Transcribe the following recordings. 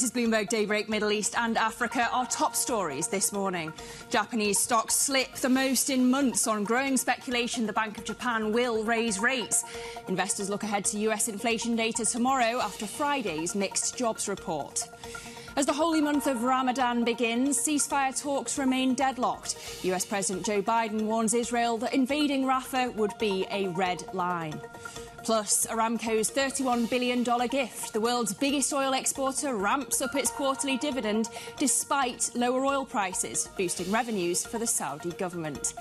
This is Bloomberg Daybreak Middle East and Africa. Our top stories this morning. Japanese stocks slip the most in months on growing speculation the Bank of Japan will raise rates. Investors look ahead to US inflation data tomorrow after Friday's mixed jobs report. As the holy month of Ramadan begins, ceasefire talks remain deadlocked. US President Joe Biden warns Israel that invading Rafah would be a red line. Plus, Aramco's $31 billion gift. The world's biggest oil exporter ramps up its quarterly dividend despite lower oil prices, boosting revenues for the Saudi government.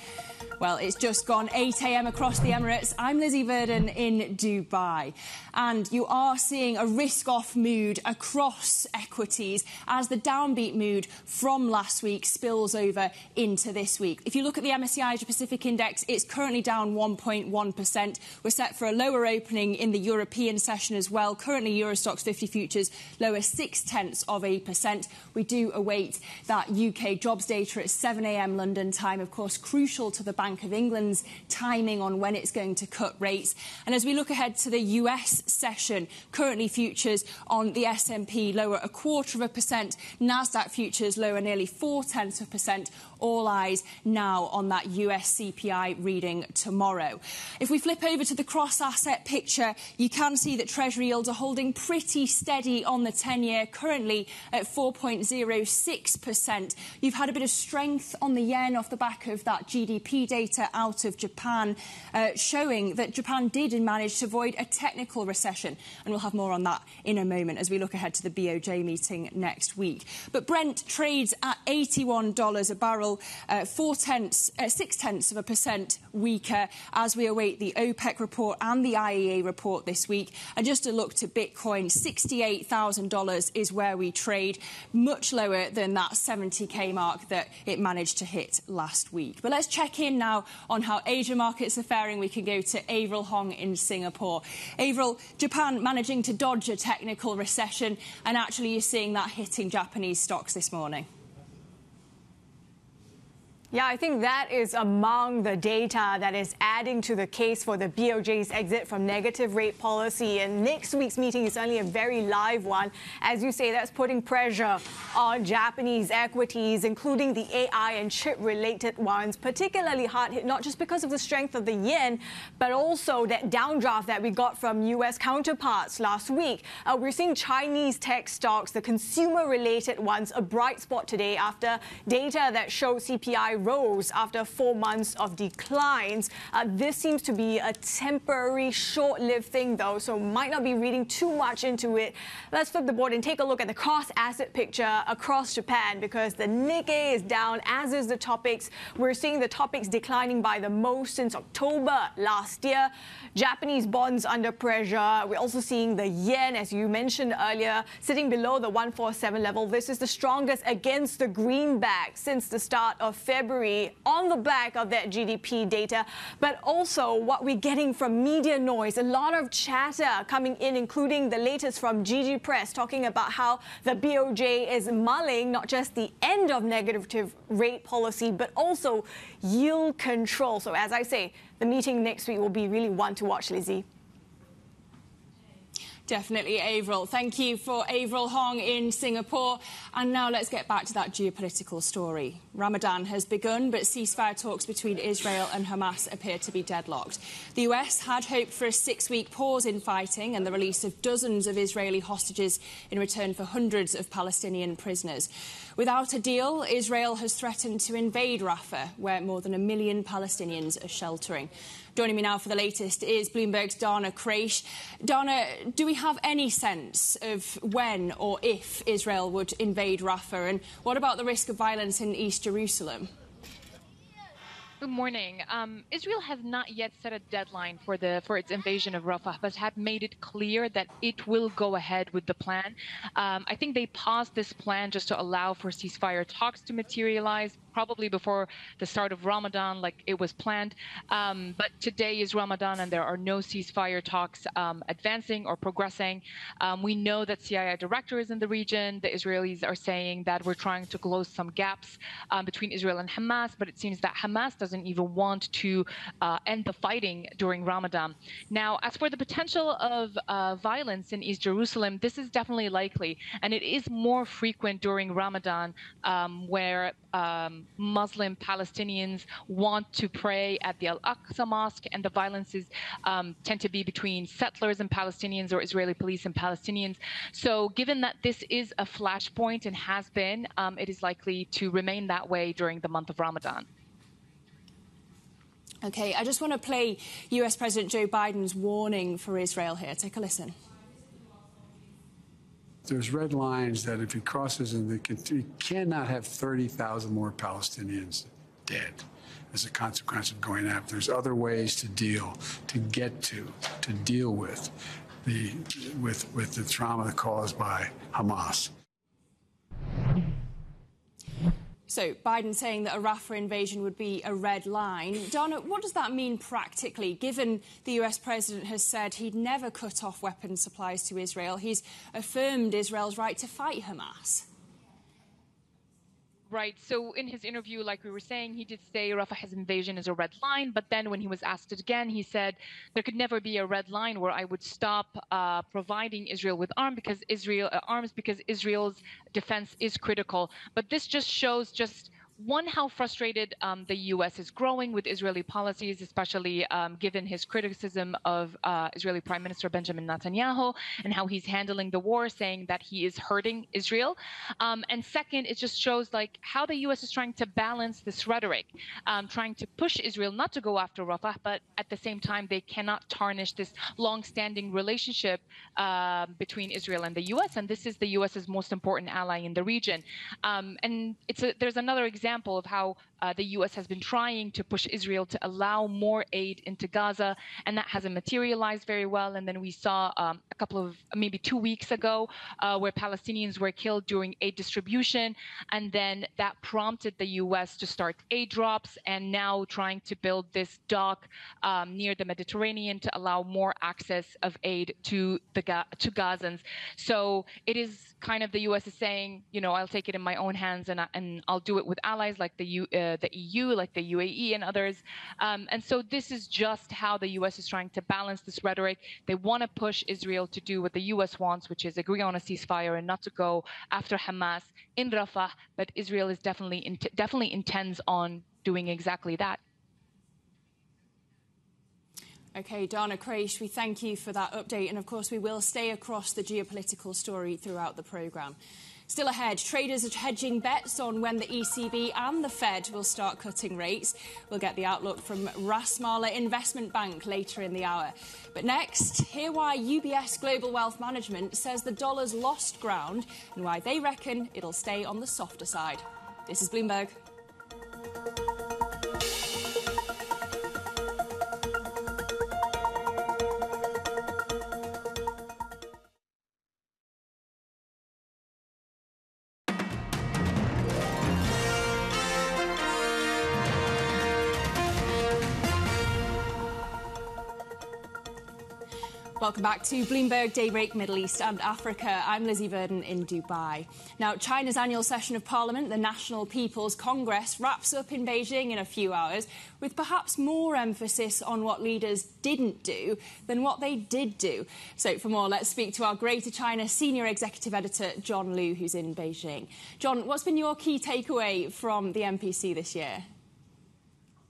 Well, it's just gone 8 a.m. across the Emirates. I'm Lizzie Burden in Dubai. And you are seeing a risk off mood across equities as the downbeat mood from last week spills over into this week. If you look at the MSCI Asia Pacific Index, it's currently down 1.1%. We're set for a lower opening in the European session as well. Currently, Euro Stoxx 50 futures lower six tenths of a percent. We do await that UK jobs data at 7 a.m. London time, of course, crucial to the bank Bank of England's timing on when it's going to cut rates. And as we look ahead to the US session, currently futures on the S&P lower a quarter of a percent, Nasdaq futures lower nearly four tenths of a percent. All eyes now on that US CPI reading tomorrow. If we flip over to the cross asset picture, you can see that Treasury yields are holding pretty steady on the 10 year, currently at 4.06%. You've had a bit of strength on the yen off the back of that GDP data out of Japan uh, showing that Japan did manage to avoid a technical recession. And we'll have more on that in a moment as we look ahead to the BOJ meeting next week. But Brent trades at $81 a barrel, uh, four tenths, uh, six tenths of a percent weaker as we await the OPEC report and the IEA report this week. And just a look to Bitcoin, $68,000 is where we trade, much lower than that 70k mark that it managed to hit last week. But let's check in now now on how Asia markets are faring, we can go to Avril Hong in Singapore. Avril, Japan managing to dodge a technical recession, and actually you're seeing that hitting Japanese stocks this morning. Yeah, I think that is among the data that is adding to the case for the BOJ's exit from negative rate policy. And next week's meeting is only a very live one. As you say, that's putting pressure on Japanese equities, including the AI and chip related ones, particularly hard hit, not just because of the strength of the yen, but also that downdraft that we got from US counterparts last week. Uh, we're seeing Chinese tech stocks, the consumer related ones, a bright spot today after data that shows CPI rose after four months of declines. Uh, this seems to be a temporary, short-lived thing, though, so might not be reading too much into it. Let's flip the board and take a look at the cross-asset picture across Japan because the Nikkei is down, as is the Topix. We're seeing the Topix declining by the most since October last year. Japanese bonds under pressure. We're also seeing the yen, as you mentioned earlier, sitting below the 147 level. This is the strongest against the greenback since the start of February on the back of that GDP data, but also what we're getting from media noise. A lot of chatter coming in, including the latest from Jiji Press, talking about how the BOJ is mulling not just the end of negative rate policy, but also yield control. So, as I say, the meeting next week will be really one to watch, Lizzie. Definitely, Avril. Thank you for Avril Hong in Singapore. And now let's get back to that geopolitical story. Ramadan has begun, but ceasefire talks between Israel and Hamas appear to be deadlocked. The US had hoped for a six week pause in fighting and the release of dozens of Israeli hostages in return for hundreds of Palestinian prisoners. Without a deal, Israel has threatened to invade Rafah, where more than a million Palestinians are sheltering. Joining me now for the latest is Bloomberg's Dana Khraiche. Dana, do we have any sense of when or if Israel would invade Rafah? And what about the risk of violence in East Jerusalem? Good morning. Um, Israel has not yet set a deadline for the for its invasion of Rafah, but have made it clear that it will go ahead with the plan. Um, I think they paused this plan just to allow for ceasefire talks to materialize probably before the start of Ramadan, like it was planned. Um, but today is Ramadan, and there are no ceasefire talks um, advancing or progressing. Um, we know that CIA director is in the region. The Israelis are saying that we're trying to close some gaps um, between Israel and Hamas, but it seems that Hamas doesn't even want to uh, end the fighting during Ramadan. Now, as for the potential of uh, violence in East Jerusalem, this is definitely likely, and it is more frequent during Ramadan, um, where um, Muslim Palestinians want to pray at the Al Aqsa Mosque, and the violences um, tend to be between settlers and Palestinians or Israeli police and Palestinians. So, given that this is a flashpoint and has been, um, it is likely to remain that way during the month of Ramadan. Okay, I just want to play US President Joe Biden's warning for Israel here. Take a listen. There's red lines that if he crosses, and he cannot have 30,000 more Palestinians dead as a consequence of going after. There's other ways to deal, to get to, to deal with the with with the trauma caused by Hamas. So Biden saying that a Rafah invasion would be a red line. Donna, what does that mean practically, given the US president has said he'd never cut off weapons supplies to Israel? He's affirmed Israel's right to fight Hamas. Right. So in his interview, like we were saying, he did say Rafah's invasion is a red line. But then when he was asked it again, he said there could never be a red line where I would stop uh, providing Israel with arms because Israel uh, arms because Israel's defense is critical. But this just shows just one, how frustrated um, the U.S. is growing with Israeli policies, especially um, given his criticism of uh, Israeli Prime Minister Benjamin Netanyahu and how he's handling the war, saying that he is hurting Israel. Um, and second, it just shows like how the U.S. is trying to balance this rhetoric, um, trying to push Israel not to go after Rafah, but at the same time they cannot tarnish this long-standing relationship uh, between Israel and the U.S. And this is the U.S.'s most important ally in the region. Um, and it's a, there's another example example of how uh, the U.S. has been trying to push Israel to allow more aid into Gaza, and that hasn't materialized very well. And then we saw um, a couple of maybe two weeks ago uh, where Palestinians were killed during aid distribution, and then that prompted the U.S. to start aid drops, and now trying to build this dock um, near the Mediterranean to allow more access of aid to the to Gazans. So it is kind of the U.S. is saying, you know, I'll take it in my own hands and I, and I'll do it with allies like the U, uh, the EU, like the UAE and others. Um, and so this is just how the U.S. is trying to balance this rhetoric. They want to push Israel to do what the U.S. wants, which is agree on a ceasefire and not to go after Hamas in Rafah. But Israel is definitely in definitely intends on doing exactly that. Okay, Dana Khraiche, we thank you for that update. And of course, we will stay across the geopolitical story throughout the programme. Still ahead, traders are hedging bets on when the ECB and the Fed will start cutting rates. We'll get the outlook from Rasmala Investment Bank later in the hour. But next, hear why UBS Global Wealth Management says the dollar's lost ground and why they reckon it'll stay on the softer side. This is Bloomberg. Welcome back to Bloomberg Daybreak Middle East and Africa. I'm Lizzie Burden in Dubai. Now, China's annual session of Parliament, the National People's Congress, wraps up in Beijing in a few hours with perhaps more emphasis on what leaders didn't do than what they did do. So, for more, let's speak to our Greater China Senior Executive Editor, John Liu, who's in Beijing. John, what's been your key takeaway from the NPC this year?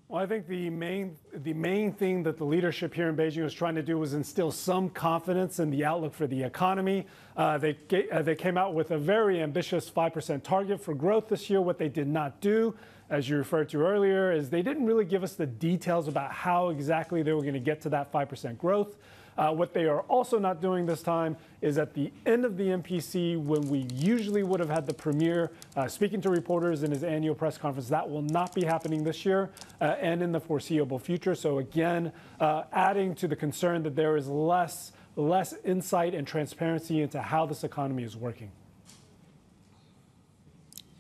Well, I think the main the main thing that the leadership here in Beijing was trying to do was instill some confidence in the outlook for the economy. Uh, they uh, they came out with a very ambitious five percent target for growth this year. What they did not do, as you referred to earlier, is they didn't really give us the details about how exactly they were going to get to that five percent growth. Uh, what they are also not doing this time is at the end of the NPC, when we usually would have had the premier uh, speaking to reporters in his annual press conference. That will not be happening this year uh, and in the foreseeable future. So, again, uh, adding to the concern that there is less, less insight and transparency into how this economy is working.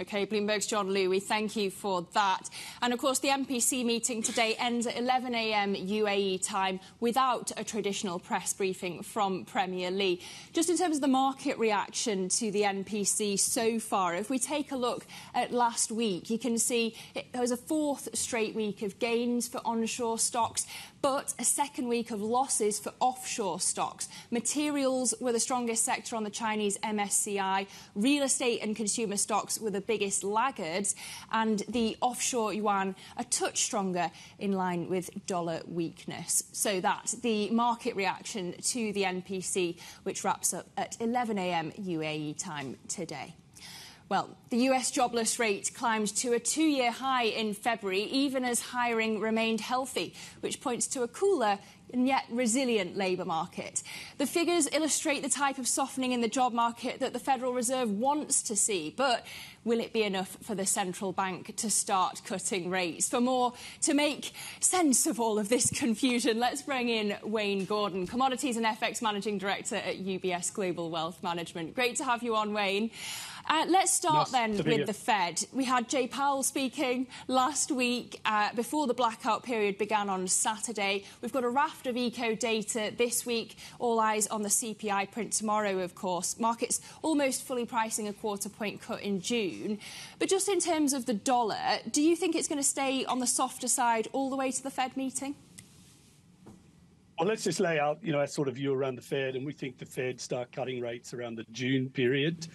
OK, Bloomberg's John Liu, we thank you for that. And of course, the NPC meeting today ends at 11 a.m. UAE time without a traditional press briefing from Premier Li. Just in terms of the market reaction to the NPC so far, if we take a look at last week, you can see it was a fourth straight week of gains for onshore stocks but a second week of losses for offshore stocks. Materials were the strongest sector on the Chinese MSCI. Real estate and consumer stocks were the biggest laggards, and the offshore yuan a touch stronger in line with dollar weakness. So that's the market reaction to the NPC, which wraps up at 11 a.m. UAE time today. Well, the US jobless rate climbed to a two year high in February, even as hiring remained healthy, which points to a cooler and yet resilient labour market. The figures illustrate the type of softening in the job market that the Federal Reserve wants to see, but will it be enough for the central bank to start cutting rates? For more to make sense of all of this confusion, let's bring in Wayne Gordon, Commodities and FX Managing Director at UBS Global Wealth Management. Great to have you on, Wayne. Uh, let's start then with the Fed. We had Jay Powell speaking last week uh, before the blackout period began on Saturday. We've got a raft of eco data this week. All eyes on the CPI print tomorrow, of course. Markets almost fully pricing a quarter point cut in June. But just in terms of the dollar, do you think it's going to stay on the softer side all the way to the Fed meeting? Well, let's just lay out, you know, our sort of view around the Fed, and we think the Fed start cutting rates around the June period.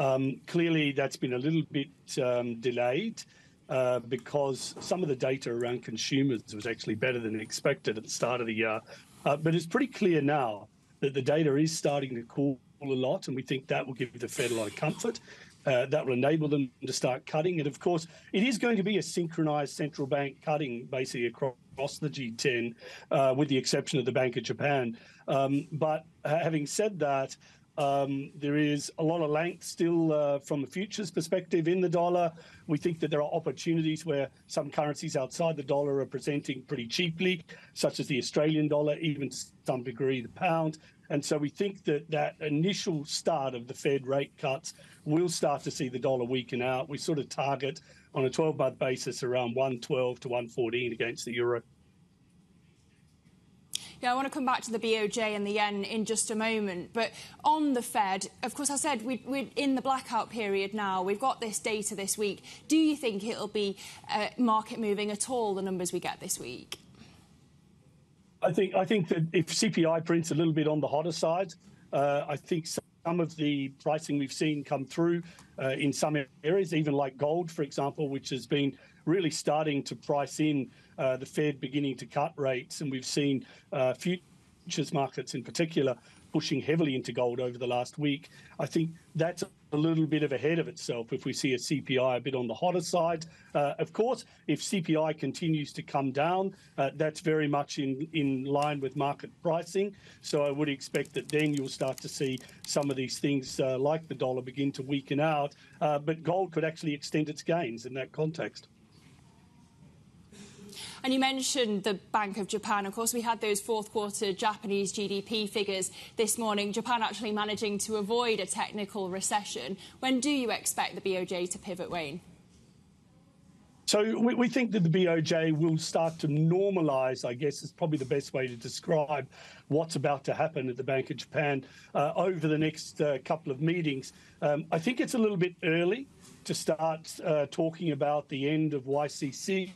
Um, clearly, that's been a little bit um, delayed uh, because some of the data around consumers was actually better than expected at the start of the year. Uh, but it's pretty clear now that the data is starting to cool a lot, and we think that will give the Fed a lot of comfort. Uh, that will enable them to start cutting. And of course, it is going to be a synchronized central bank cutting basically across the G10, uh, with the exception of the Bank of Japan. Um, but having said that, um, there is a lot of length still uh, from a futures perspective in the dollar. We think that there are opportunities where some currencies outside the dollar are presenting pretty cheaply, such as the Australian dollar, even to some degree the pound. And so we think that that initial start of the Fed rate cuts will start to see the dollar weaken out. We sort of target on a 12 month basis around 112 to 114 against the euro. Yeah, I want to come back to the BOJ and the yen in just a moment. But on the Fed, of course, I said we, are in the blackout period now. We've got this data this week. Do you think it'll be uh, market moving at all, the numbers we get this week? I think I think that if CPI prints a little bit on the hotter side, uh, I think some of the pricing we've seen come through uh, in some areas, even like gold, for example, which has been really starting to price in uh, the Fed beginning to cut rates, and we've seen uh, futures markets in particular pushing heavily into gold over the last week. I think that's a little bit of ahead of itself if we see a CPI a bit on the hotter side. Uh, of course, if CPI continues to come down, uh, that's very much in, in line with market pricing. So I would expect that then you'll start to see some of these things uh, like the dollar begin to weaken out. Uh, but gold could actually extend its gains in that context. And you mentioned the Bank of Japan. Of course, we had those fourth quarter Japanese GDP figures this morning. Japan actually managing to avoid a technical recession. When do you expect the BOJ to pivot, Wayne? So we, we, think that the BOJ will start to normalise, I guess is probably the best way to describe what's about to happen at the Bank of Japan uh, over the next uh, couple of meetings. Um, I think it's a little bit early to start uh, talking about the end of YCC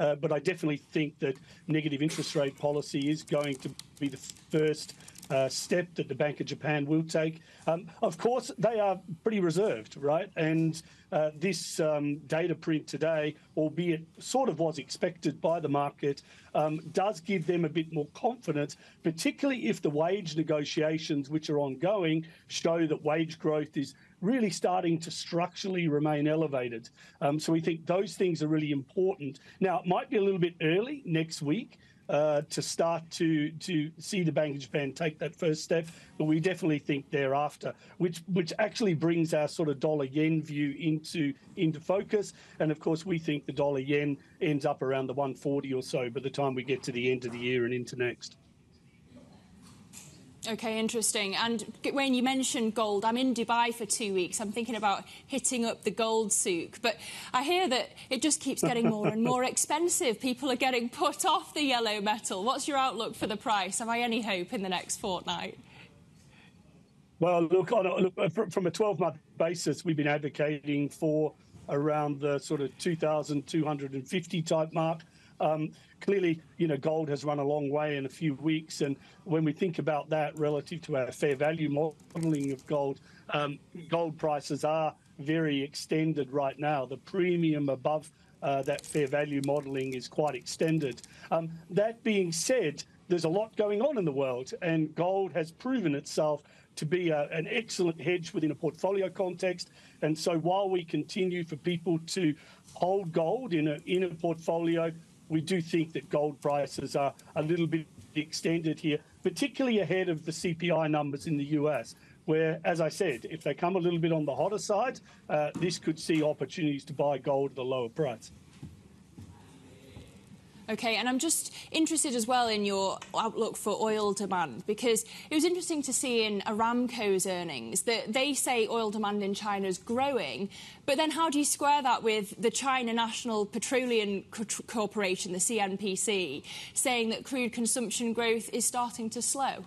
uh, but I definitely think that negative interest rate policy is going to be the first uh, step that the Bank of Japan will take. Um, of course, they are pretty reserved, right? And uh, this um, data print today, albeit sort of was expected by the market, um, does give them a bit more confidence, particularly if the wage negotiations, which are ongoing, show that wage growth is really starting to structurally remain elevated. Um, so we think those things are really important. Now, it might be a little bit early next week. Uh, to start to to see the Bank of Japan take that first step, but we definitely think thereafter, which which actually brings our sort of dollar yen view into into focus. And of course, we think the dollar yen ends up around the 140 or so by the time we get to the end of the year and into next. Okay, interesting. And when you mentioned gold, I'm in Dubai for two weeks. I'm thinking about hitting up the gold souk. But I hear that it just keeps getting more and more expensive. People are getting put off the yellow metal. What's your outlook for the price? Have I any hope in the next fortnight? Well, look, on a, look from a 12 month basis, we've been advocating for around the sort of 2,250 type mark. Um, clearly, you know, gold has run a long way in a few weeks. And when we think about that relative to our fair value modeling of gold, um, gold prices are very extended right now. The premium above uh, that fair value modeling is quite extended. Um, that being said, there's a lot going on in the world, and gold has proven itself to be a, an excellent hedge within a portfolio context. And so while we continue for people to hold gold in a, in a portfolio, we do think that gold prices are a little bit extended here, particularly ahead of the CPI numbers in the US, where, as I said, if they come a little bit on the hotter side, uh, this could see opportunities to buy gold at a lower price. Okay, and I'm just interested as well in your outlook for oil demand because it was interesting to see in Aramco's earnings that they say oil demand in China is growing, but then how do you square that with the China National Petroleum Corporation, the CNPC, saying that crude consumption growth is starting to slow?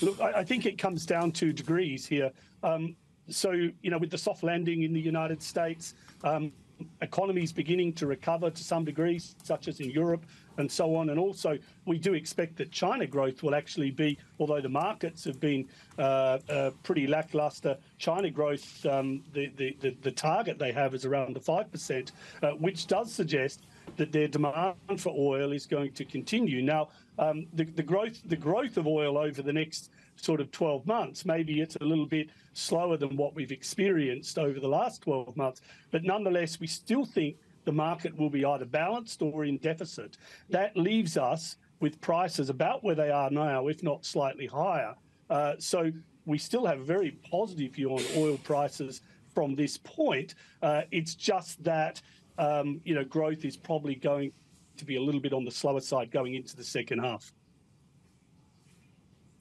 Look, I think it comes down to degrees here. Um, so, you know, with the soft landing in the United States, um, economies beginning to recover to some degree, such as in Europe and so on. And also, we do expect that China growth will actually be, although the markets have been uh, uh, pretty lackluster, China growth, um, the, the, the, the, target they have is around the 5%, uh, which does suggest that their demand for oil is going to continue. Now, um, the, the growth the growth of oil over the next sort of 12 months. Maybe it's a little bit slower than what we've experienced over the last 12 months, but nonetheless, we still think the market will be either balanced or in deficit. That leaves us with prices about where they are now, if not slightly higher. Uh, so we still have a very positive view on oil prices from this point. Uh, it's just that um, you know growth is probably going to be a little bit on the slower side going into the second half.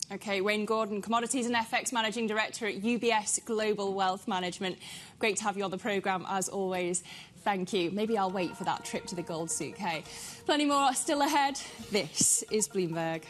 Okay, Wayne Gordon, Commodities and FX Managing Director at UBS Global Wealth Management. Great to have you on the programme as always. Thank you. Maybe I'll wait for that trip to the gold souk. Plenty more still ahead. This is Bloomberg.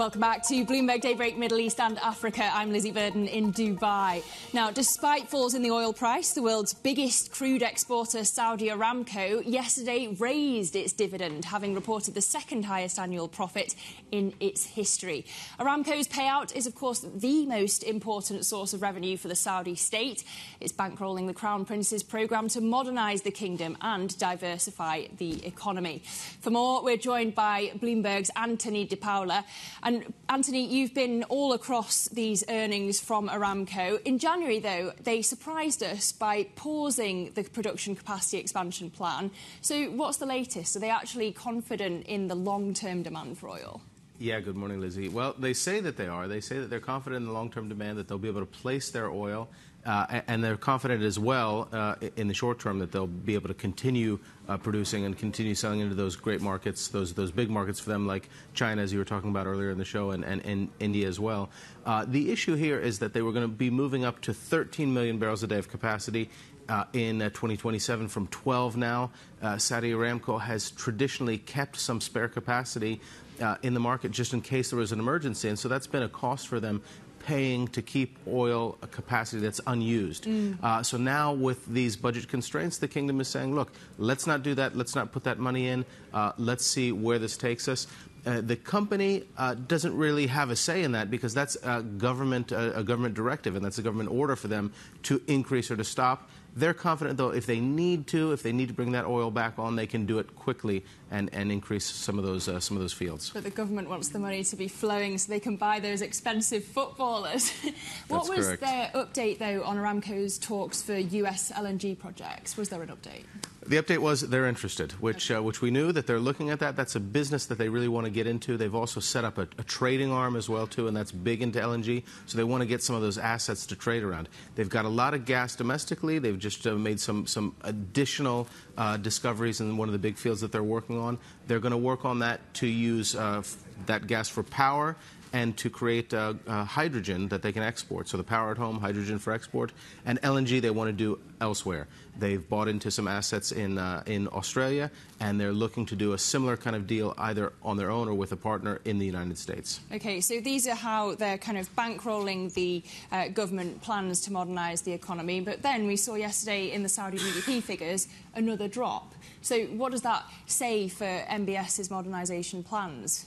Welcome back to Bloomberg Daybreak Middle East and Africa. I'm Lizzie Burden in Dubai. Now, despite falls in the oil price, the world's biggest crude exporter, Saudi Aramco, yesterday raised its dividend, having reported the second highest annual profit in its history. Aramco's payout is, of course, the most important source of revenue for the Saudi state. It's bankrolling the Crown Prince's programme to modernise the kingdom and diversify the economy. For more, we're joined by Bloomberg's Anthony Di Paola. And Anthony, you've been all across these earnings from Aramco. In January, though, they surprised us by pausing the production capacity expansion plan. So, what's the latest? Are they actually confident in the long term demand for oil? Yeah, good morning, Lizzie. Well, they say that they are. They say that they're confident in the long term demand, that they'll be able to place their oil and they're confident as well uh, in the short term that they'll be able to continue uh, producing and continue selling into those great markets, those those big markets for them, like China, as you were talking about earlier in the show, and, and, and India as well. Uh, the issue here is that they were going to be moving up to 13 million barrels a day of capacity. Uh, in uh, 2027 from 12 now. Saudi Aramco has traditionally kept some spare capacity uh, in the market just in case there was an emergency. And so that's been a cost for them paying to keep oil capacity that's unused. Mm. Uh, so now, with these budget constraints, the kingdom is saying, look, let's not do that. Let's not put that money in. Uh, let's see where this takes us. Uh, the company uh, doesn't really have a say in that because that's a government, uh, a government directive, and that's a government order for them to increase or to stop. They're confident, though, if they need to, if they need to bring that oil back on, they can do it quickly and, and increase some of those uh, some of those fields. But the government wants the money to be flowing so they can buy those expensive footballers. what That's was correct. their update though on Aramco's talks for US LNG projects? Was there an update? The update was they're interested, which uh, which we knew that they're looking at that. That's a business that they really want to get into. They've also set up a, a trading arm as well too, and that's big into LNG. So they want to get some of those assets to trade around. They've got a lot of gas domestically. They've just uh, made some some additional uh, discoveries in one of the big fields that they're working on. They're going to work on that to use uh, f- that gas for power and to create uh, uh, hydrogen that they can export. So the power at home, hydrogen for export, and LNG they want to do elsewhere. They've bought into some assets in uh, in Australia, and they're looking to do a similar kind of deal either on their own or with a partner in the United States. Okay, so these are how they're kind of bankrolling the uh, government plans to modernise the economy. But then we saw yesterday in the Saudi GDP figures another drop. So what does that say for MBS's modernisation plans?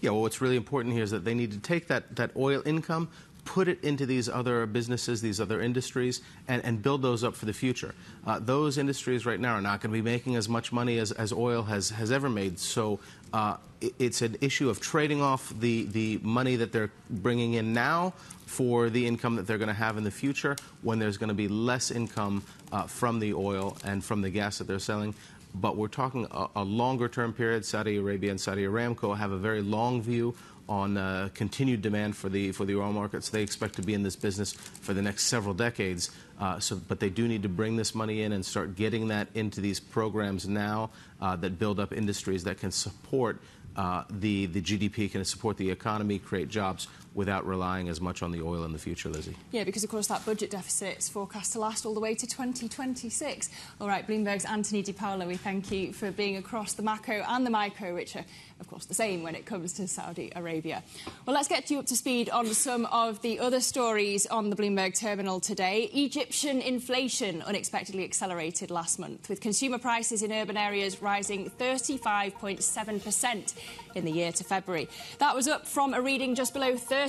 Yeah, well, what's really important here is that they need to take that, that oil income, put it into these other businesses, these other industries, and, and build those up for the future. Uh, those industries right now are not going to be making as much money as, as oil has, has ever made. So uh, it, it's an issue of trading off the, the money that they're bringing in now for the income that they're going to have in the future when there's going to be less income uh, from the oil and from the gas that they're selling but we're talking a, a longer term period. Saudi Arabia and Saudi Aramco have a very long view on uh, continued demand for the for the oil markets. They expect to be in this business for the next several decades. Uh, so, but they do need to bring this money in and start getting that into these programs now uh, that build up industries that can support uh, the the GDP, can support the economy, create jobs without relying as much on the oil in the future, Lizzie. Yeah, because of course that budget deficit is forecast to last all the way to 2026. All right, Bloomberg's Anthony Di Paola, we thank you for being across the macro and the micro, which are, of course, the same when it comes to Saudi Arabia. Well, let's get you up to speed on some of the other stories on the Bloomberg terminal today. Egyptian inflation unexpectedly accelerated last month, with consumer prices in urban areas rising 35.7% in the year to February. That was up from a reading just below 30%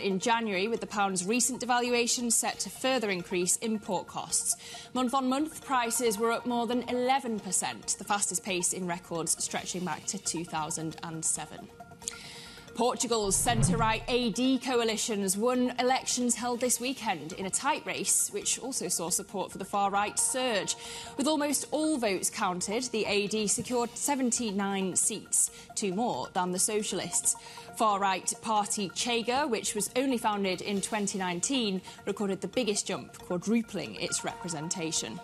in January, with the pound's recent devaluation set to further increase import costs. Month on month, prices were up more than 11%, the fastest pace in records stretching back to 2007. Portugal's centre right AD coalitions won elections held this weekend in a tight race, which also saw support for the far right surge. With almost all votes counted, the AD secured 79 seats, two more than the Socialists. Far right party Chega, which was only founded in 2019, recorded the biggest jump, quadrupling its representation.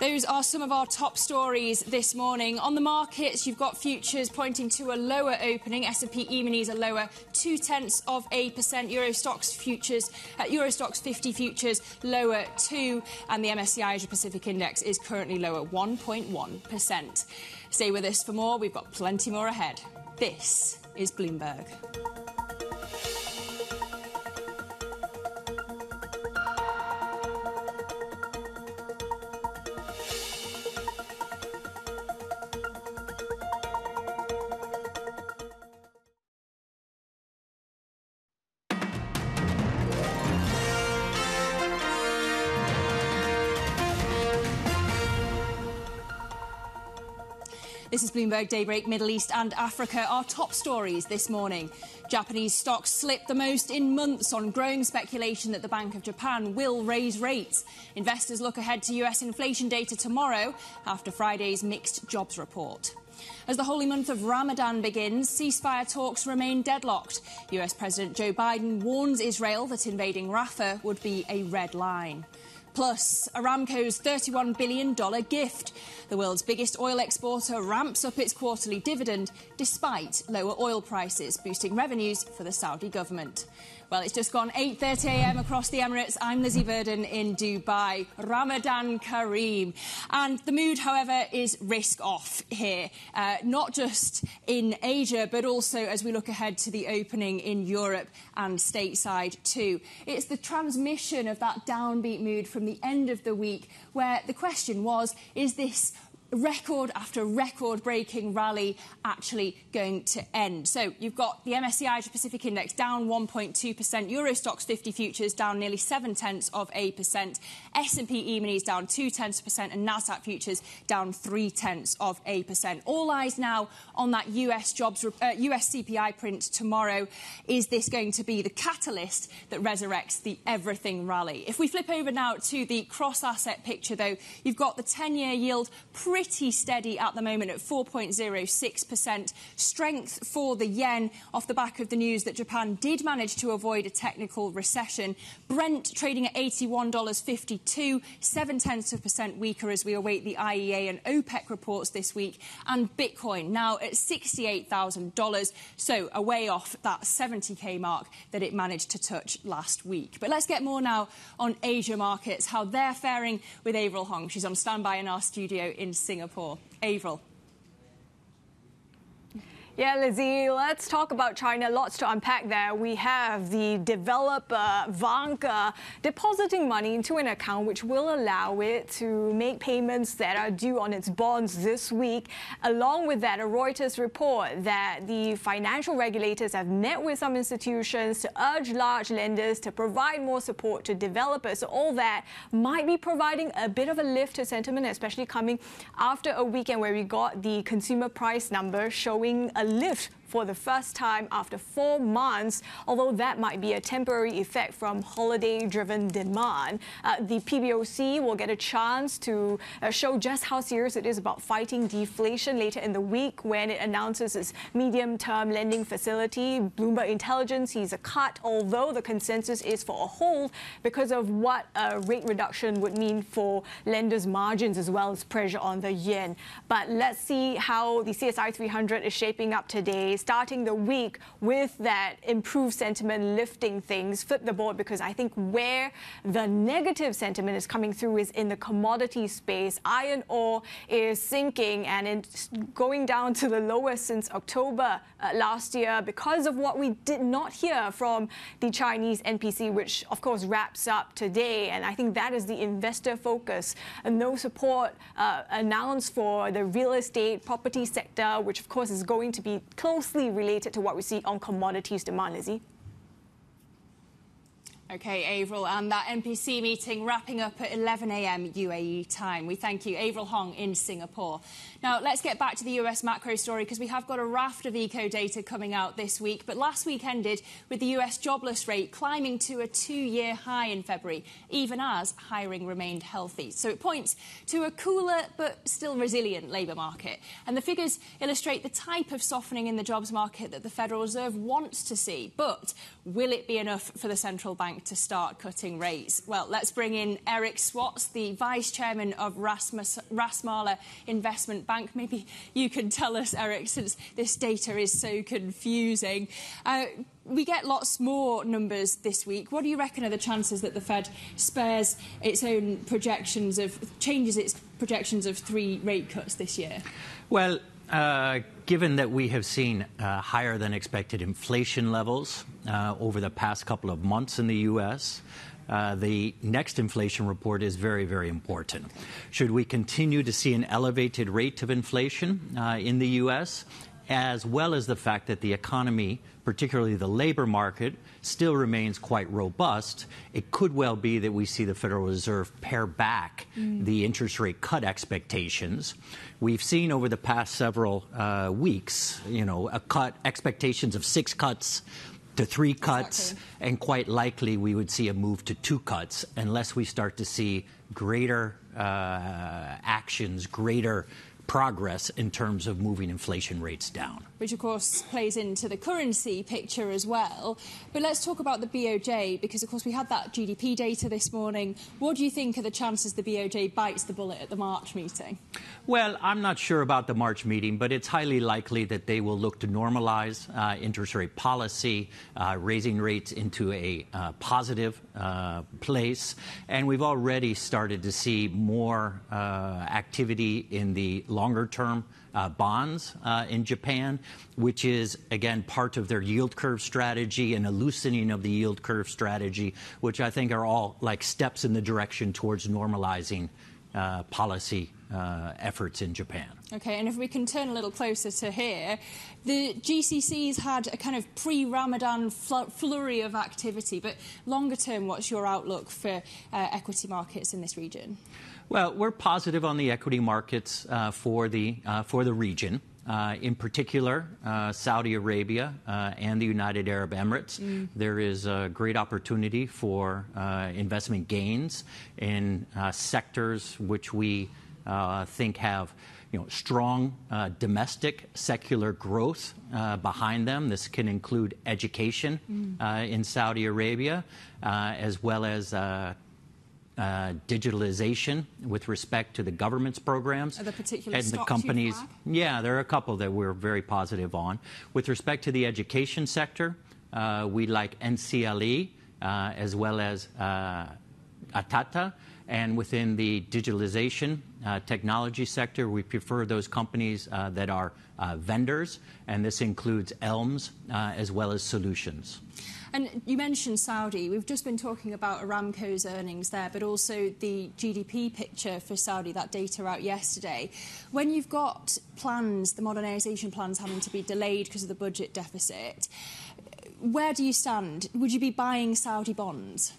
Those are some of our top stories this morning. On the markets, you've got futures pointing to a lower opening. S&P E-minis are lower two tenths of a percent. Euro Stoxx futures, uh, Euro Stoxx 50 futures lower two, and the MSCI Asia Pacific Index is currently lower 1.1 percent. Stay with us for more. We've got plenty more ahead. This is Bloomberg. This is Bloomberg Daybreak Middle East and Africa. Our top stories this morning. Japanese stocks slipped the most in months on growing speculation that the Bank of Japan will raise rates. Investors look ahead to US inflation data tomorrow after Friday's mixed jobs report. As the holy month of Ramadan begins, ceasefire talks remain deadlocked. US President Joe Biden warns Israel that invading Rafah would be a red line. Plus, Aramco's $31 billion gift. The world's biggest oil exporter ramps up its quarterly dividend despite lower oil prices, boosting revenues for the Saudi government. Well, it's just gone 8:30 a.m. across the Emirates. I'm Lizzie Burden in Dubai. Ramadan Kareem, and the mood, however, is risk off here. Uh, not just in Asia, but also as we look ahead to the opening in Europe and stateside too. It's the transmission of that downbeat mood from the end of the week, where the question was: Is this record after record breaking rally actually going to end. So you've got the MSCI Asia Pacific Index down 1.2%, Euro Stoxx 50 futures down nearly 7 tenths of a percent, S&P E-minis down 2 tenths of percent, and Nasdaq futures down 3 tenths of a percent. All eyes now on that US jobs, uh, US CPI print tomorrow. Is this going to be the catalyst that resurrects the everything rally? If we flip over now to the cross asset picture, though, you've got the 10 year yield pretty steady at the moment at 4.06%. Strength for the yen off the back of the news that Japan did manage to avoid a technical recession. Brent trading at $81.52, 7 tenths of a percent weaker as we await the IEA and OPEC reports this week. And Bitcoin now at $68,000, so away off that 70k mark that it managed to touch last week. But let's get more now on Asia markets, how they're faring with Avril Hong. She's on standby in our studio in Singapore. Avril. Yeah, Lizzie, let's talk about China. Lots to unpack there. We have the developer uh, Vanke uh, depositing money into an account which will allow it to make payments that are due on its bonds this week. Along with that, a Reuters report that the financial regulators have met with some institutions to urge large lenders to provide more support to developers. So all that might be providing a bit of a lift to sentiment, especially coming after a weekend where we got the consumer price number showing a lift for the first time after four months, although that might be a temporary effect from holiday driven demand. Uh, the PBOC will get a chance to uh, show just how serious it is about fighting deflation later in the week when it announces its medium term lending facility. Bloomberg Intelligence sees a cut, although the consensus is for a hold because of what a rate reduction would mean for lenders' margins as well as pressure on the yen. But let's see how the CSI 300 is shaping up today starting the week with that improved sentiment lifting things, flip the board because I think where the negative sentiment is coming through is in the commodity space. Iron ore is sinking and it's going down to the lowest since October uh, last year because of what we did not hear from the Chinese NPC, which of course wraps up today. And I think that is the investor focus. And no support uh, announced for the real estate property sector, which of course is going to be closely closely related to what we see on commodities demand, Lizzie. Okay, Avril, and that NPC meeting wrapping up at 11 a.m. UAE time. We thank you, Avril Hong in Singapore. Now, let's get back to the US macro story because we have got a raft of eco data coming out this week. But last week ended with the US jobless rate climbing to a two year high in February, even as hiring remained healthy. So it points to a cooler but still resilient labour market. And the figures illustrate the type of softening in the jobs market that the Federal Reserve wants to see. But will it be enough for the central bank? to start cutting rates? Well, let's bring in Eric Swartz, the Vice Chairman of Rasmus, Rasmala Investment Bank. Maybe you can tell us, Eric, since this data is so confusing. Uh, we get lots more numbers this week. What do you reckon are the chances that the Fed spares its own projections of changes its projections of three rate cuts this year? Well, uh, given that we have seen uh, higher than expected inflation levels uh, over the past couple of months in the U.S., uh, the next inflation report is very, very important. Should we continue to see an elevated rate of inflation uh, in the U.S., as well as the fact that the economy, particularly the labor market, still remains quite robust, it could well be that we see the Federal Reserve pare back mm. the interest rate cut expectations. We've seen over the past several uh, weeks, you know, a cut expectations of six cuts to three cuts, exactly. and quite likely we would see a move to two cuts unless we start to see greater uh, actions, greater progress in terms of moving inflation rates down. Which, of course, plays into the currency picture as well. But let's talk about the BOJ, because, of course, we had that GDP data this morning. What do you think are the chances the BOJ bites the bullet at the March meeting? Well, I'm not sure about the March meeting, but it's highly likely that they will look to normalize uh, interest rate policy, uh, raising rates into a uh, positive uh, place. And we've already started to see more uh, activity in the longer term uh, bonds uh, in Japan, which is, again, part of their yield curve strategy and a loosening of the yield curve strategy, which I think are all like steps in the direction towards normalizing uh, policy efforts in Japan. Okay, and if we can turn a little closer to here, the GCC's had a kind of pre Ramadan fl- flurry of activity, but longer term, what's your outlook for equity markets in this region? Well, we're positive on the equity markets uh, for, the, uh, for the region. Uh, in particular, uh, Saudi Arabia uh, and the United Arab Emirates. Mm. There is a great opportunity for uh, investment gains in uh, sectors which we uh, think have you know, strong domestic secular growth behind them. This can include education mm. in Saudi Arabia, as well as uh, digitalization with respect to the government's programs. Are there particular and the companies. Yeah, there are a couple that we're very positive on. With respect to the education sector, uh, we like NCLE uh, as well as uh, Atata. And within the digitalization uh, technology sector, we prefer those companies uh, that are vendors, and this includes ELMS as well as solutions. And you mentioned Saudi. We've just been talking about Aramco's earnings there, but also the GDP picture for Saudi, that data out yesterday. When you've got plans, the modernisation plans having to be delayed because of the budget deficit, where do you stand? Would you be buying Saudi bonds?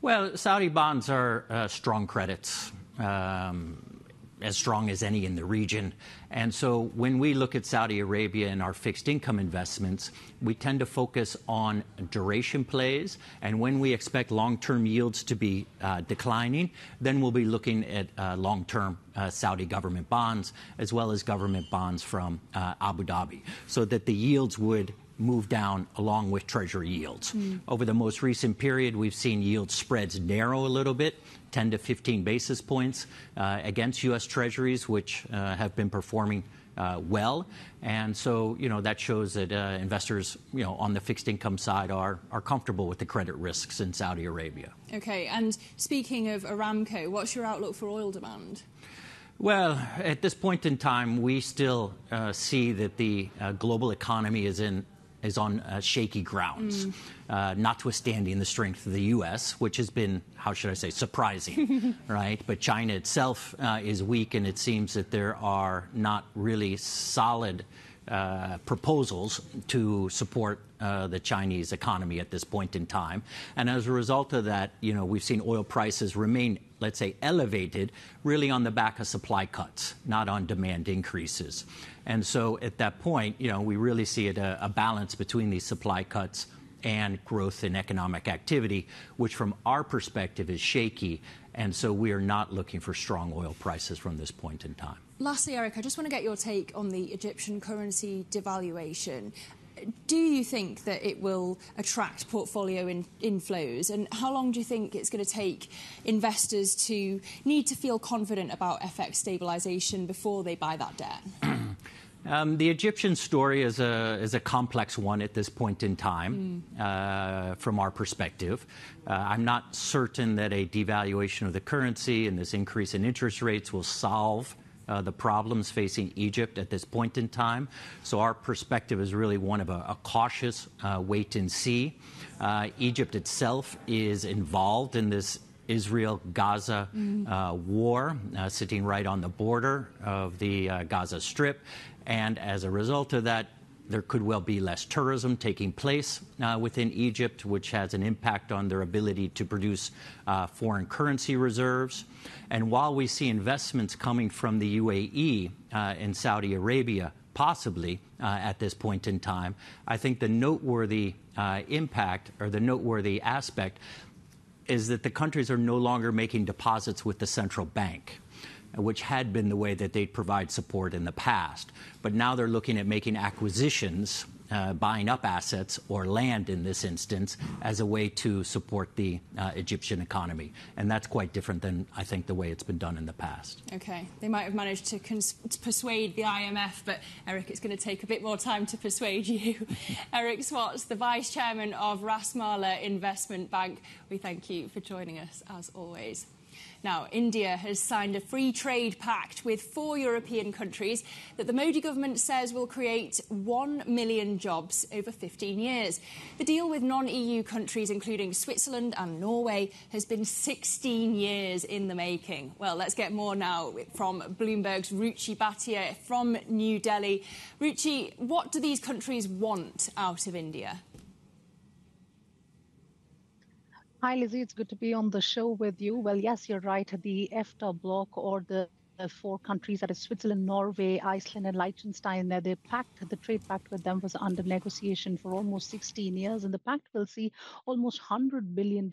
Well, Saudi bonds are uh, strong credits. Um, as strong as any in the region. And so when we look at Saudi Arabia and our fixed income investments, we tend to focus on duration plays. And when we expect long term yields to be uh, declining, then we'll be looking at uh, long term uh, Saudi government bonds as well as government bonds from uh, Abu Dhabi so that the yields would move down along with treasury yields. Mm. Over the most recent period, we've seen yield spreads narrow a little bit. 10 to 15 basis points uh, against U.S. Treasuries, which uh, have been performing uh, well. And so, you know, that shows that uh, investors, you know, on the fixed income side are, are comfortable with the credit risks in Saudi Arabia. Okay. And speaking of Aramco, what's your outlook for oil demand? Well, at this point in time, we still uh, see that the uh, global economy is in is on uh, shaky grounds, mm. uh, notwithstanding the strength of the U.S., which has been, how should I say, surprising, right? But China itself uh, is weak, and it seems that there are not really solid uh, proposals to support uh, the Chinese economy at this point in time. And as a result of that, you know, we've seen oil prices remain, let's say, elevated, really on the back of supply cuts, not on demand increases. And so at that point, you know, we really see it a, a balance between these supply cuts and growth in economic activity, which from our perspective is shaky. And so we are not looking for strong oil prices from this point in time. Lastly, Eric, I just want to get your take on the Egyptian currency devaluation. Do you think that it will attract portfolio in, inflows? And how long do you think it's going to take investors to need to feel confident about FX stabilisation before they buy that debt? Um, the Egyptian story is a, is a complex one at this point in time, mm. uh, from our perspective. Uh, I'm not certain that a devaluation of the currency and this increase in interest rates will solve uh, the problems facing Egypt at this point in time. So our perspective is really one of a, a cautious uh, wait and see. Uh, Egypt itself is involved in this Israel Gaza mm-hmm. uh, war, uh, sitting right on the border of the uh, Gaza Strip. And as a result of that, there could well be less tourism taking place uh, within Egypt, which has an impact on their ability to produce uh, foreign currency reserves. And while we see investments coming from the UAE uh, and Saudi Arabia, possibly uh, at this point in time, I think the noteworthy uh, impact or the noteworthy aspect is that the countries are no longer making deposits with the central bank which had been the way that they'd provide support in the past. But now they're looking at making acquisitions, uh, buying up assets or land in this instance, as a way to support the uh, Egyptian economy. And that's quite different than, I think, the way it's been done in the past. Okay. They might have managed to, to persuade the IMF, but Eric, it's going to take a bit more time to persuade you. Eric Swartz, the Vice Chairman of Rasmala Investment Bank, we thank you for joining us as always. Now, India has signed a free trade pact with four European countries that the Modi government says will create 1 million jobs over 15 years. The deal with non EU countries, including Switzerland and Norway, has been 16 years in the making. Well, let's get more now from Bloomberg's Ruchi Bhatia from New Delhi. Ruchi, what do these countries want out of India? Hi, Lizzie. It's good to be on the show with you. Well, yes, you're right. The EFTA bloc or the four countries, that is Switzerland, Norway, Iceland, and Liechtenstein, the pact, the trade pact with them was under negotiation for almost 16 years. And the pact will see almost $100 billion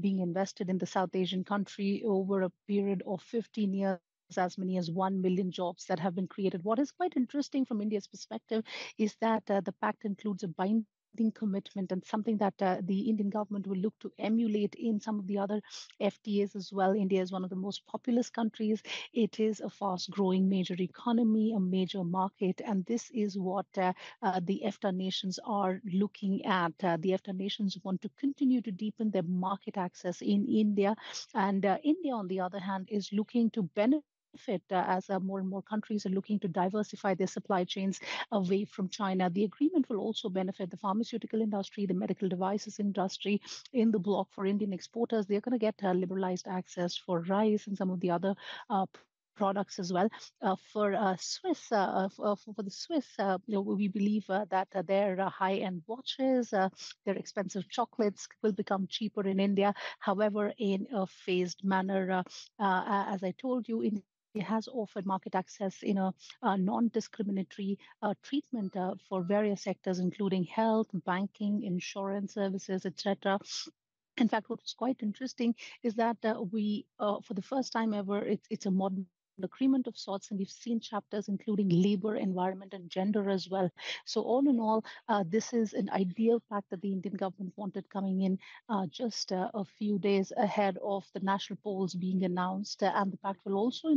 being invested in the South Asian country over a period of 15 years as many as 1 million jobs that have been created. What is quite interesting from India's perspective is that uh, the pact includes a binding commitment and something that uh, the Indian government will look to emulate in some of the other FTAs as well. India is one of the most populous countries. It is a fast growing major economy, a major market, and this is what uh, uh, the EFTA nations are looking at. Uh, the EFTA nations want to continue to deepen their market access in India, and uh, India, on the other hand, is looking to benefit benefit uh, as uh, more and more countries are looking to diversify their supply chains away from China. The agreement will also benefit the pharmaceutical industry, the medical devices industry in the bloc for Indian exporters. They're going to get uh, liberalized access for rice and some of the other products as well. Uh, for uh, Swiss, uh, for, for, the Swiss, you know, we believe that their high-end watches, their expensive chocolates will become cheaper in India. However, in a phased manner, as I told you, in has offered market access in a, a non-discriminatory uh, treatment uh, for various sectors, including health, banking, insurance services, etc. In fact, what was quite interesting is that uh, we, uh, for the first time ever, it's, it's a modern agreement of sorts, and we've seen chapters including labor, environment, and gender as well. So, all in all, uh, this is an ideal pact that the Indian government wanted coming in uh, just uh, a few days ahead of the national polls being announced. and the pact will also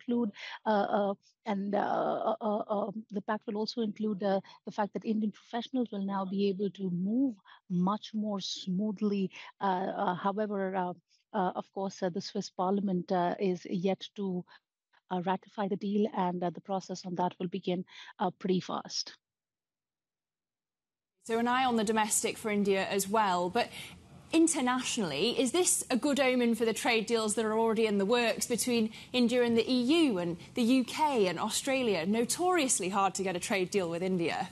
include uh, uh, and uh, uh, uh, um, the pact will also include uh, the fact that Indian professionals will now be able to move much more smoothly. however, of course, the Swiss Parliament is yet to ratify the deal, and the process on that will begin pretty fast. So, an eye on the domestic for India as well. But internationally, is this a good omen for the trade deals that are already in the works between India and the EU and the UK and Australia? Notoriously hard to get a trade deal with India.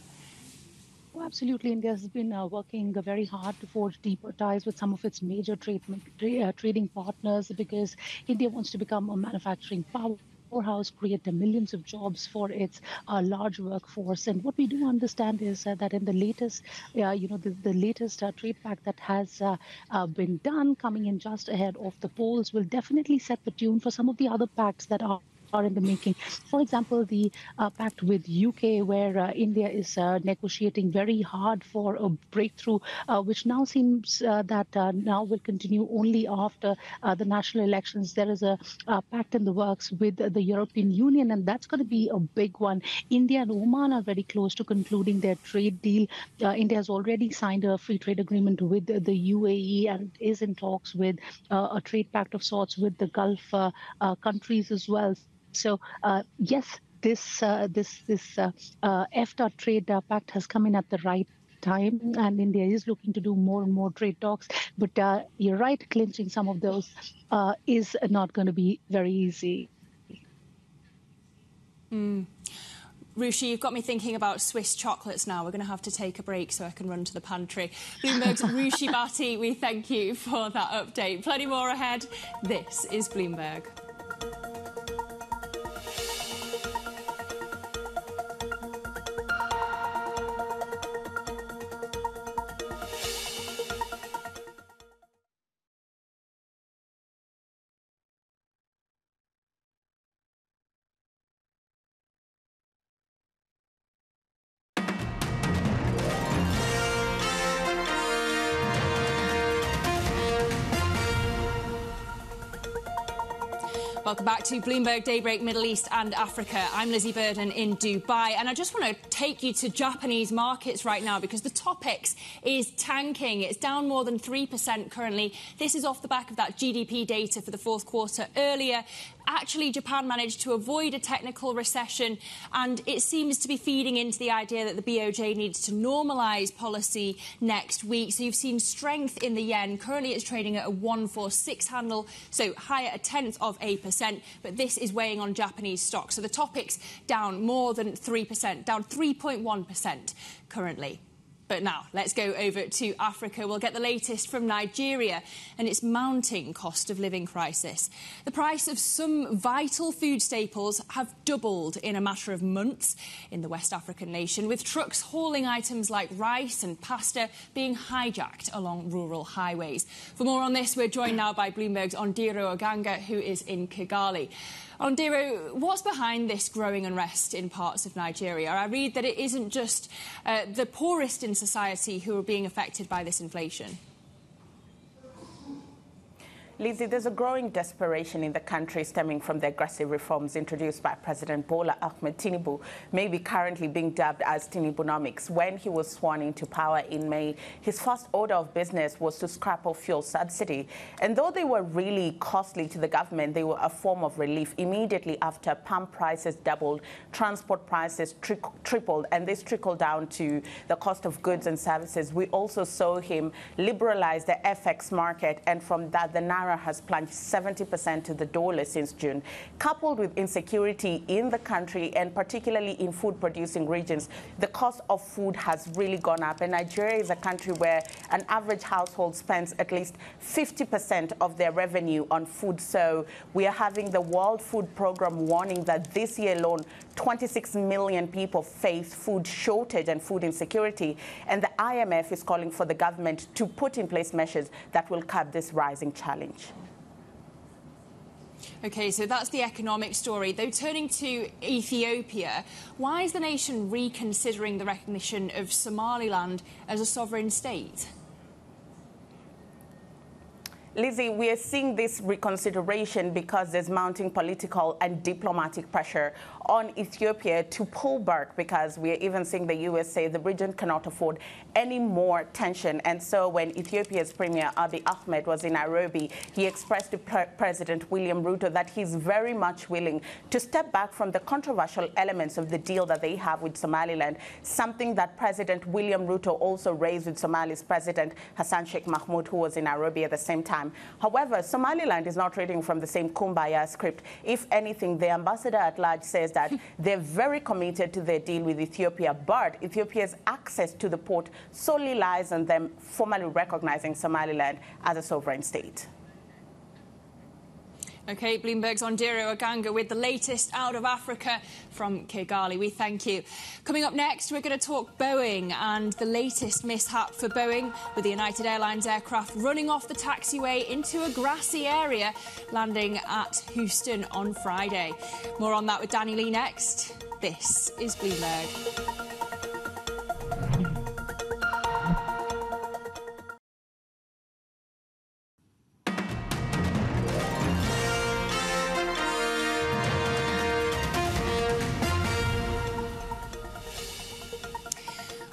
Well, absolutely. India has been uh, working very hard to forge deeper ties with some of its major trade, uh, trading partners because India wants to become a manufacturing power powerhouse create the millions of jobs for its uh, large workforce. And what we do understand is uh, that in the latest, uh, you know, the, the latest uh, trade pact that has uh, uh, been done, coming in just ahead of the polls, will definitely set the tune for some of the other pacts that are are in the making. For example, the uh, pact with UK, where uh, India is uh, negotiating very hard for a breakthrough, uh, which now seems uh, that uh, now will continue only after the national elections. There is a, a, pact in the works with the European Union, and that's going to be a big one. India and Oman are very close to concluding their trade deal. India has already signed a free trade agreement with the UAE and is in talks with a trade pact of sorts with the Gulf countries as well. So uh, yes, this uh, this this uh, uh trade uh, pact has come in at the right time, and India is looking to do more and more trade talks. But uh, you're right, clinching some of those is not going to be very easy. Mm. Ruchi, you've got me thinking about Swiss chocolates now. We're going to have to take a break so I can run to the pantry. Bloomberg's Ruchi Bhatia, we thank you for that update. Plenty more ahead. This is Bloomberg. Back to Bloomberg Daybreak Middle East and Africa. I'm Lizzie Burden in Dubai, and I just want to take you to Japanese markets right now because the Topix is tanking. It's down more than 3% currently. This is off the back of that GDP data for the fourth quarter earlier actually Japan managed to avoid a technical recession, and it seems to be feeding into the idea that the BOJ needs to normalise policy next week. So you've seen strength in the yen. Currently, it's trading at a 146 handle, so higher a tenth of a percent. But this is weighing on Japanese stocks. So the Topix down more than 3%, down 3.1% currently. But now, let's go over to Africa. We'll get the latest from Nigeria and its mounting cost of living crisis. The price of some vital food staples have doubled in a matter of months in the West African nation, with trucks hauling items like rice and pasta being hijacked along rural highways. For more on this, we're joined now by Bloomberg's Ondiro Oganga, who is in Kigali. Ondiro, what's behind this growing unrest in parts of Nigeria? I read that it isn't just uh, the poorest in society who are being affected by this inflation. Lizzie, there's a growing desperation in the country stemming from the aggressive reforms introduced by President Bola Ahmed Tinubu, maybe currently being dubbed as Tinubunomics. When he was sworn into power in May, his first order of business was to scrap off fuel subsidy. And though they were really costly to the government, they were a form of relief immediately after pump prices doubled, transport prices tri tripled, and this trickled down to the cost of goods and services. We also saw him liberalize the FX market, and from that, the Naira has plunged 70% to the dollar since June. Coupled with insecurity in the country and particularly in food producing regions, the cost of food has really gone up. And Nigeria is a country where an average household spends at least 50% of their revenue on food. So we are having the World Food Program warning that this year alone, 26 million people face food shortage and food insecurity. And the IMF is calling for the government to put in place measures that will curb this rising challenge. Okay, so that's the economic story. Though turning to Ethiopia, why is the nation reconsidering the recognition of Somaliland as a sovereign state? Lizzie, we are seeing this reconsideration because there's mounting political and diplomatic pressure on Ethiopia to pull back because we are even seeing the U.S. say the region cannot afford any more tension. And so when Ethiopia's Premier Abiy Ahmed was in Nairobi, he expressed to Pre President William Ruto that he's very much willing to step back from the controversial elements of the deal that they have with Somaliland, something that President William Ruto also raised with Somali's President Hassan Sheikh Mahmoud, who was in Nairobi at the same time. However, Somaliland is not reading from the same kumbaya script. If anything, the ambassador at large says that they're very committed to their deal with Ethiopia, but Ethiopia's access to the port solely lies on them formally recognizing Somaliland as a sovereign state. Okay, Bloomberg's Ondiro Oganga with the latest out of Africa from Kigali. We thank you. Coming up next, we're going to talk Boeing and the latest mishap for Boeing with the United Airlines aircraft running off the taxiway into a grassy area, landing at Houston on Friday. More on that with Danny Lee next. This is Bloomberg.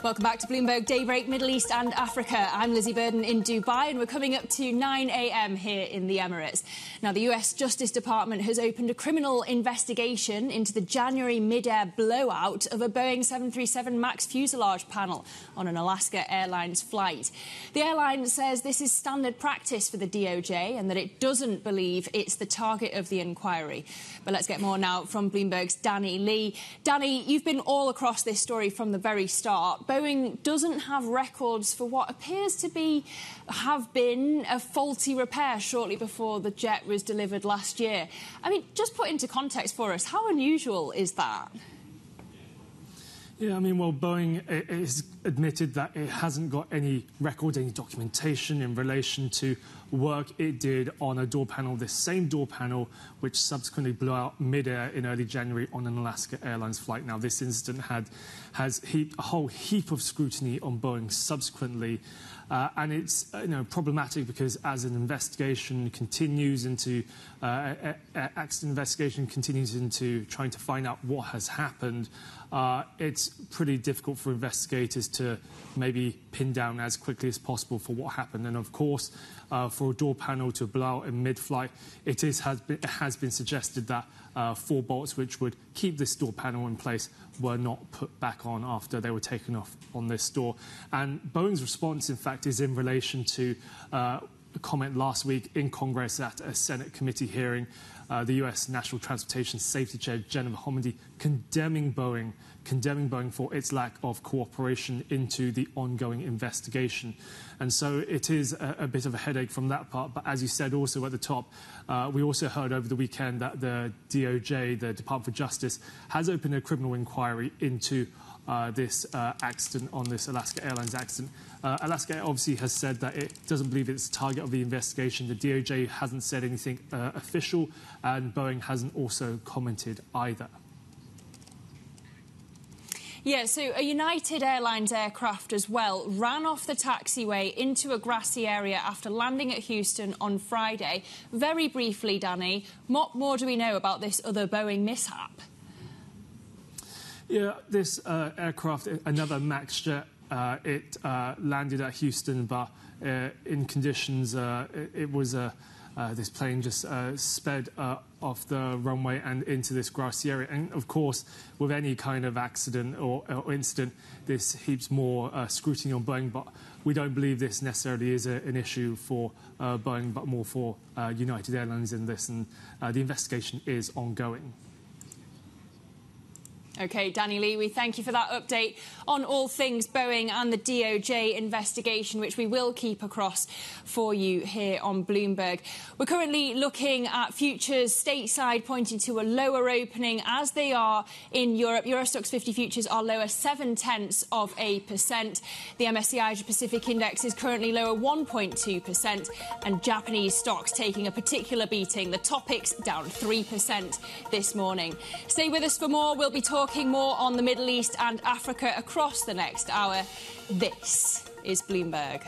Welcome back to Bloomberg Daybreak Middle East and Africa. I'm Lizzie Burden in Dubai, and we're coming up to 9 a.m. here in the Emirates. Now, the U.S. Justice Department has opened a criminal investigation into the January mid-air blowout of a Boeing 737 MAX fuselage panel on an Alaska Airlines flight. The airline says this is standard practice for the DOJ and that it doesn't believe it's the target of the inquiry. But let's get more now from Bloomberg's Danny Lee. Danny, you've been all across this story from the very start. Boeing doesn't have records for what appears to be have been a faulty repair shortly before the jet was delivered last year. I mean, just put into context for us, how unusual is that? Yeah, I mean, well, Boeing has admitted that it hasn't got any record, any documentation in relation to work it did on a door panel, this same door panel, which subsequently blew out midair in early January on an Alaska Airlines flight. Now, this incident had has heaped a whole heap of scrutiny on Boeing subsequently. Uh, and it's uh, you know, problematic because as an investigation continues into uh, accident investigation continues into trying to find out what has happened, uh, it's pretty difficult for investigators to maybe pin down as quickly as possible for what happened. And of course, for a door panel to blow out in mid-flight, it, is, has, been, it has been suggested that uh, four bolts which would keep this door panel in place were not put back on after they were taken off on this door. And Boeing's response, in fact, is in relation to uh, a comment last week in Congress at a Senate committee hearing. Uh, the U.S. National Transportation Safety Chair Jennifer Homendy condemning Boeing, condemning Boeing for its lack of cooperation into the ongoing investigation. And so it is a, a bit of a headache from that part. But as you said also at the top, uh, we also heard over the weekend that the DOJ, the Department for Justice, has opened a criminal inquiry into uh, this uh, accident on this Alaska Airlines accident. Uh, Alaska obviously has said that it doesn't believe it's the target of the investigation. The DOJ hasn't said anything uh, official, and Boeing hasn't also commented either. Yeah, so a United Airlines aircraft as well ran off the taxiway into a grassy area after landing at Houston on Friday. Very briefly, Danny, what more do we know about this other Boeing mishap? Yeah, this uh, aircraft, another MAX jet, uh, it uh, landed at Houston, but uh, in conditions, uh, it, it, was a this plane just uh, sped uh, off the runway and into this grassy area. And of course, with any kind of accident or, or incident, this heaps more uh, scrutiny on Boeing. But we don't believe this necessarily is a, an issue for uh, Boeing, but more for uh, United Airlines in this. And the investigation is ongoing. Okay, Danny Lee, we thank you for that update on all things Boeing and the DOJ investigation, which we will keep across for you here on Bloomberg. We're currently looking at futures stateside, pointing to a lower opening as they are in Europe. Euro Stoxx 50 futures are lower seven tenths of a percent. The MSCI Asia Pacific Index is currently lower 1.2 percent, and Japanese stocks taking a particular beating. The TOPIX down 3 percent this morning. Stay with us for more. We'll be talking talking more on the Middle East and Africa across the next hour. This is Bloomberg.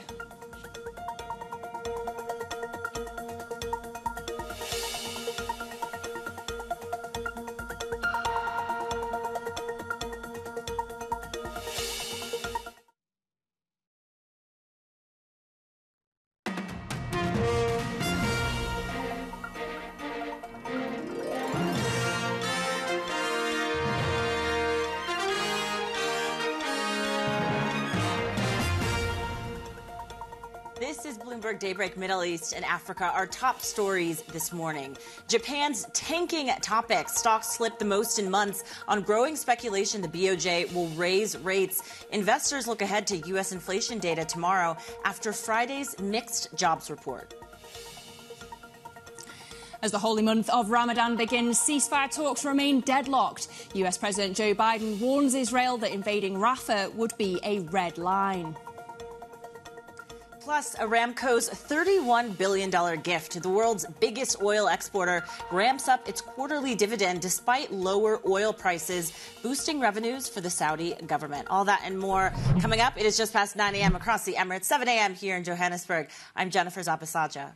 Bloomberg Daybreak Middle East and Africa, are top stories this morning. Japan's tanking TOPIX stocks slipped the most in months on growing speculation the BOJ will raise rates. Investors look ahead to U.S. inflation data tomorrow after Friday's mixed jobs report. As the holy month of Ramadan begins, ceasefire talks remain deadlocked. US President Joe Biden warns Israel that invading Rafah would be a red line. Plus, Aramco's $31 billion gift to the world's biggest oil exporter ramps up its quarterly dividend despite lower oil prices, boosting revenues for the Saudi government. All that and more coming up. It is just past 9 a.m. across the Emirates, 7 a.m. here in Johannesburg. I'm Jennifer Zabasajja.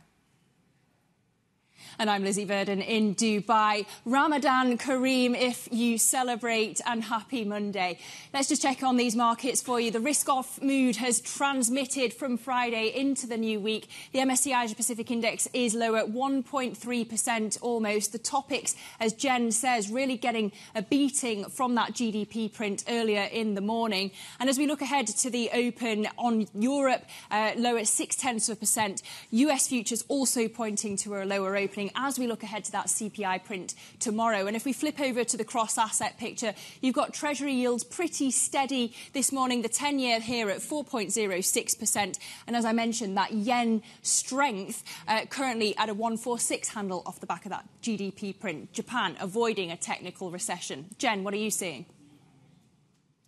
And I'm Lizzie Burden in Dubai. Ramadan Kareem, if you celebrate, and happy Monday. Let's just check on these markets for you. The risk off mood has transmitted from Friday into the new week. The MSCI Asia Pacific Index is lower at 1.3% almost. The Topix, as Jen says, really getting a beating from that GDP print earlier in the morning. And as we look ahead to the open on Europe, uh, lower six tenths of a percent. US futures also pointing to a lower opening happening as we look ahead to that CPI print tomorrow. And if we flip over to the cross asset picture, you've got Treasury yields pretty steady this morning. The 10 year here at 4.06%. And as I mentioned, that yen strength uh, currently at a 146 handle off the back of that GDP print. Japan avoiding a technical recession. Jen, what are you seeing?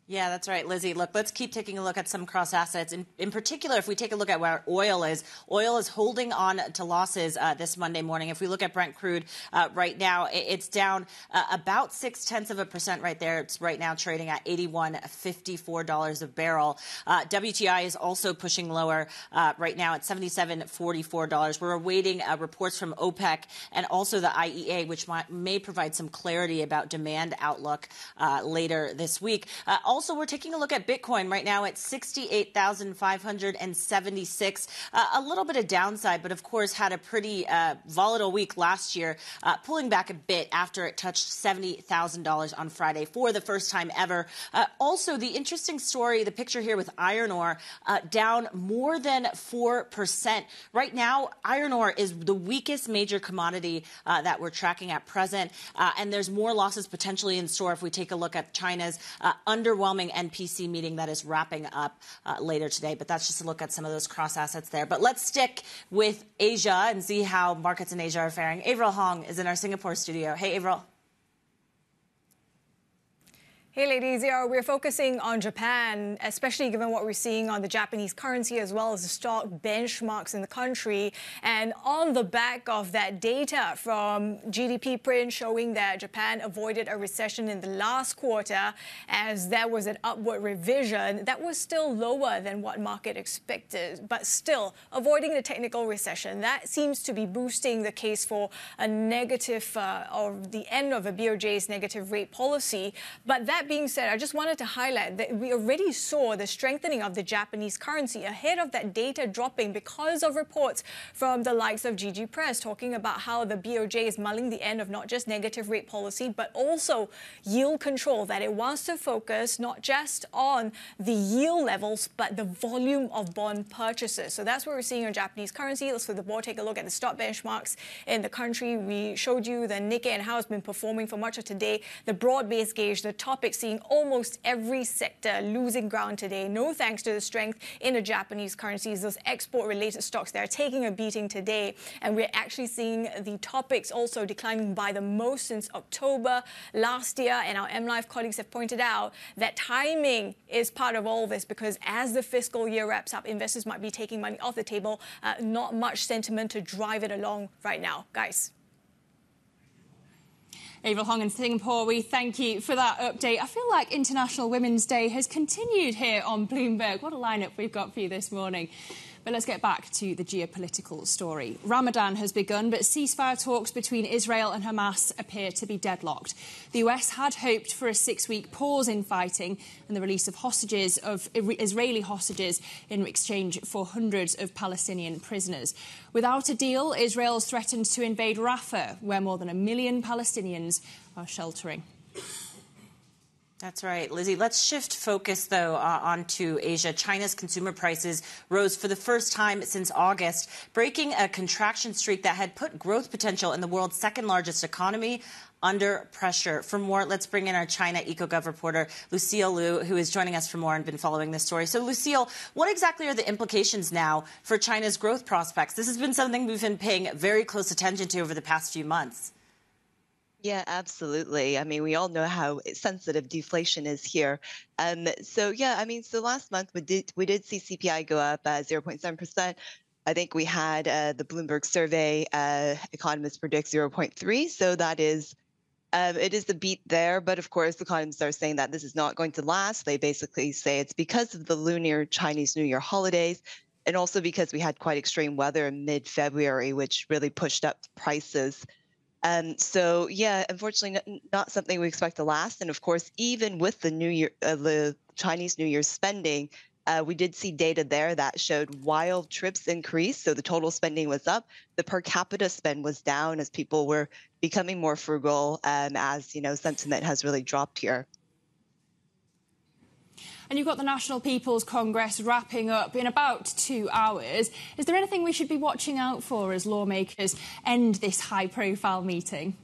Yeah, that's right, Lizzie. Look, let's keep taking a look at some cross assets. In, in particular, if we take a look at where oil is, oil is holding on to losses uh, this Monday morning. If we look at Brent crude uh, right now, it, it's down uh, about six tenths of a percent right there. It's right now trading at $81.54 a barrel. Uh, WTI is also pushing lower uh, right now at $77.44. We're awaiting uh, reports from OPEC and also the IEA, which might, may provide some clarity about demand outlook later this week also, we're taking a look at Bitcoin right now at 68,576. Uh, a little bit of downside, but of course had a pretty uh, volatile week last year, uh, pulling back a bit after it touched $70,000 on Friday for the first time ever. Uh, also, the interesting story, the picture here with iron ore uh, down more than 4%. Right now, iron ore is the weakest major commodity uh, that we're tracking at present, and there's more losses potentially in store if we take a look at China's under underwhelming NPC meeting that is wrapping up uh, later today. But that's just a look at some of those cross assets there. But let's stick with Asia and see how markets in Asia are faring. Avril Hong is in our Singapore studio. Hey, Avril. Hey ladies, yeah, we're focusing on Japan, especially given what we're seeing on the Japanese currency as well as the stock benchmarks in the country. And on the back of that data from GDP print showing that Japan avoided a recession in the last quarter, as there was an upward revision, that was still lower than what market expected, but still avoiding the technical recession. That seems to be boosting the case for a negative uh, or the end of a BOJ's negative rate policy. But that that being said, I just wanted to highlight that we already saw the strengthening of the Japanese currency ahead of that data dropping because of reports from the likes of Jiji Press talking about how the BOJ is mulling the end of not just negative rate policy, but also yield control, that it wants to focus not just on the yield levels, but the volume of bond purchases. So that's what we're seeing on Japanese currency. Let's for the board take a look at the stock benchmarks in the country. We showed you the Nikkei and how it's been performing for much of today. The broad-based gauge, the seeing almost every sector losing ground today, no thanks to the strength in the Japanese currencies. Those export related stocks, they're taking a beating today. And we're actually seeing the Topix also declining by the most since October last year. And our MLive colleagues have pointed out that timing is part of all this because as the fiscal year wraps up, investors might be taking money off the table. Uh, not much sentiment to drive it along right now. Guys. Avril Hong in Singapore, we thank you for that update. I feel like International Women's Day has continued here on Bloomberg. What a lineup we've got for you this morning. But let's get back to the geopolitical story. Ramadan has begun, but ceasefire talks between Israel and Hamas appear to be deadlocked. The US had hoped for a six week pause in fighting and the release of hostages, of Israeli hostages, in exchange for hundreds of Palestinian prisoners. Without a deal, Israel's threatened to invade Rafah, where more than a million Palestinians are sheltering. That's right, Lizzie. Let's shift focus, though, uh, onto Asia. China's consumer prices rose for the first time since August, breaking a contraction streak that had put growth potential in the world's second largest economy under pressure. For more, let's bring in our China EcoGov reporter, Lucille Liu, who is joining us for more and been following this story. So, Lucille, what exactly are the implications now for China's growth prospects? This has been something we've been paying very close attention to over the past few months. Yeah, absolutely. I mean, we all know how sensitive deflation is here. Um, so yeah, I mean, so last month we did we did see CPI go up uh, 0.7 percent. I think we had uh, the Bloomberg survey. Uh, economists predict 0.3, so that is. Um, it is the beat there, but of course, the economists are saying that this is not going to last. They basically say it's because of the lunar Chinese New Year holidays, and also because we had quite extreme weather in mid-February, which really pushed up prices. Um, so yeah, unfortunately, not, not, something we expect to last. And of course, even with the New Year, uh, the Chinese New Year's spending, uh, we did see data there that showed wild trips increased, so the total spending was up, the per capita spend was down as people were becoming more frugal, um, as you know, sentiment has really dropped here. And you've got the National People's Congress wrapping up in about two hours. Is there anything we should be watching out for as lawmakers end this high profile meeting?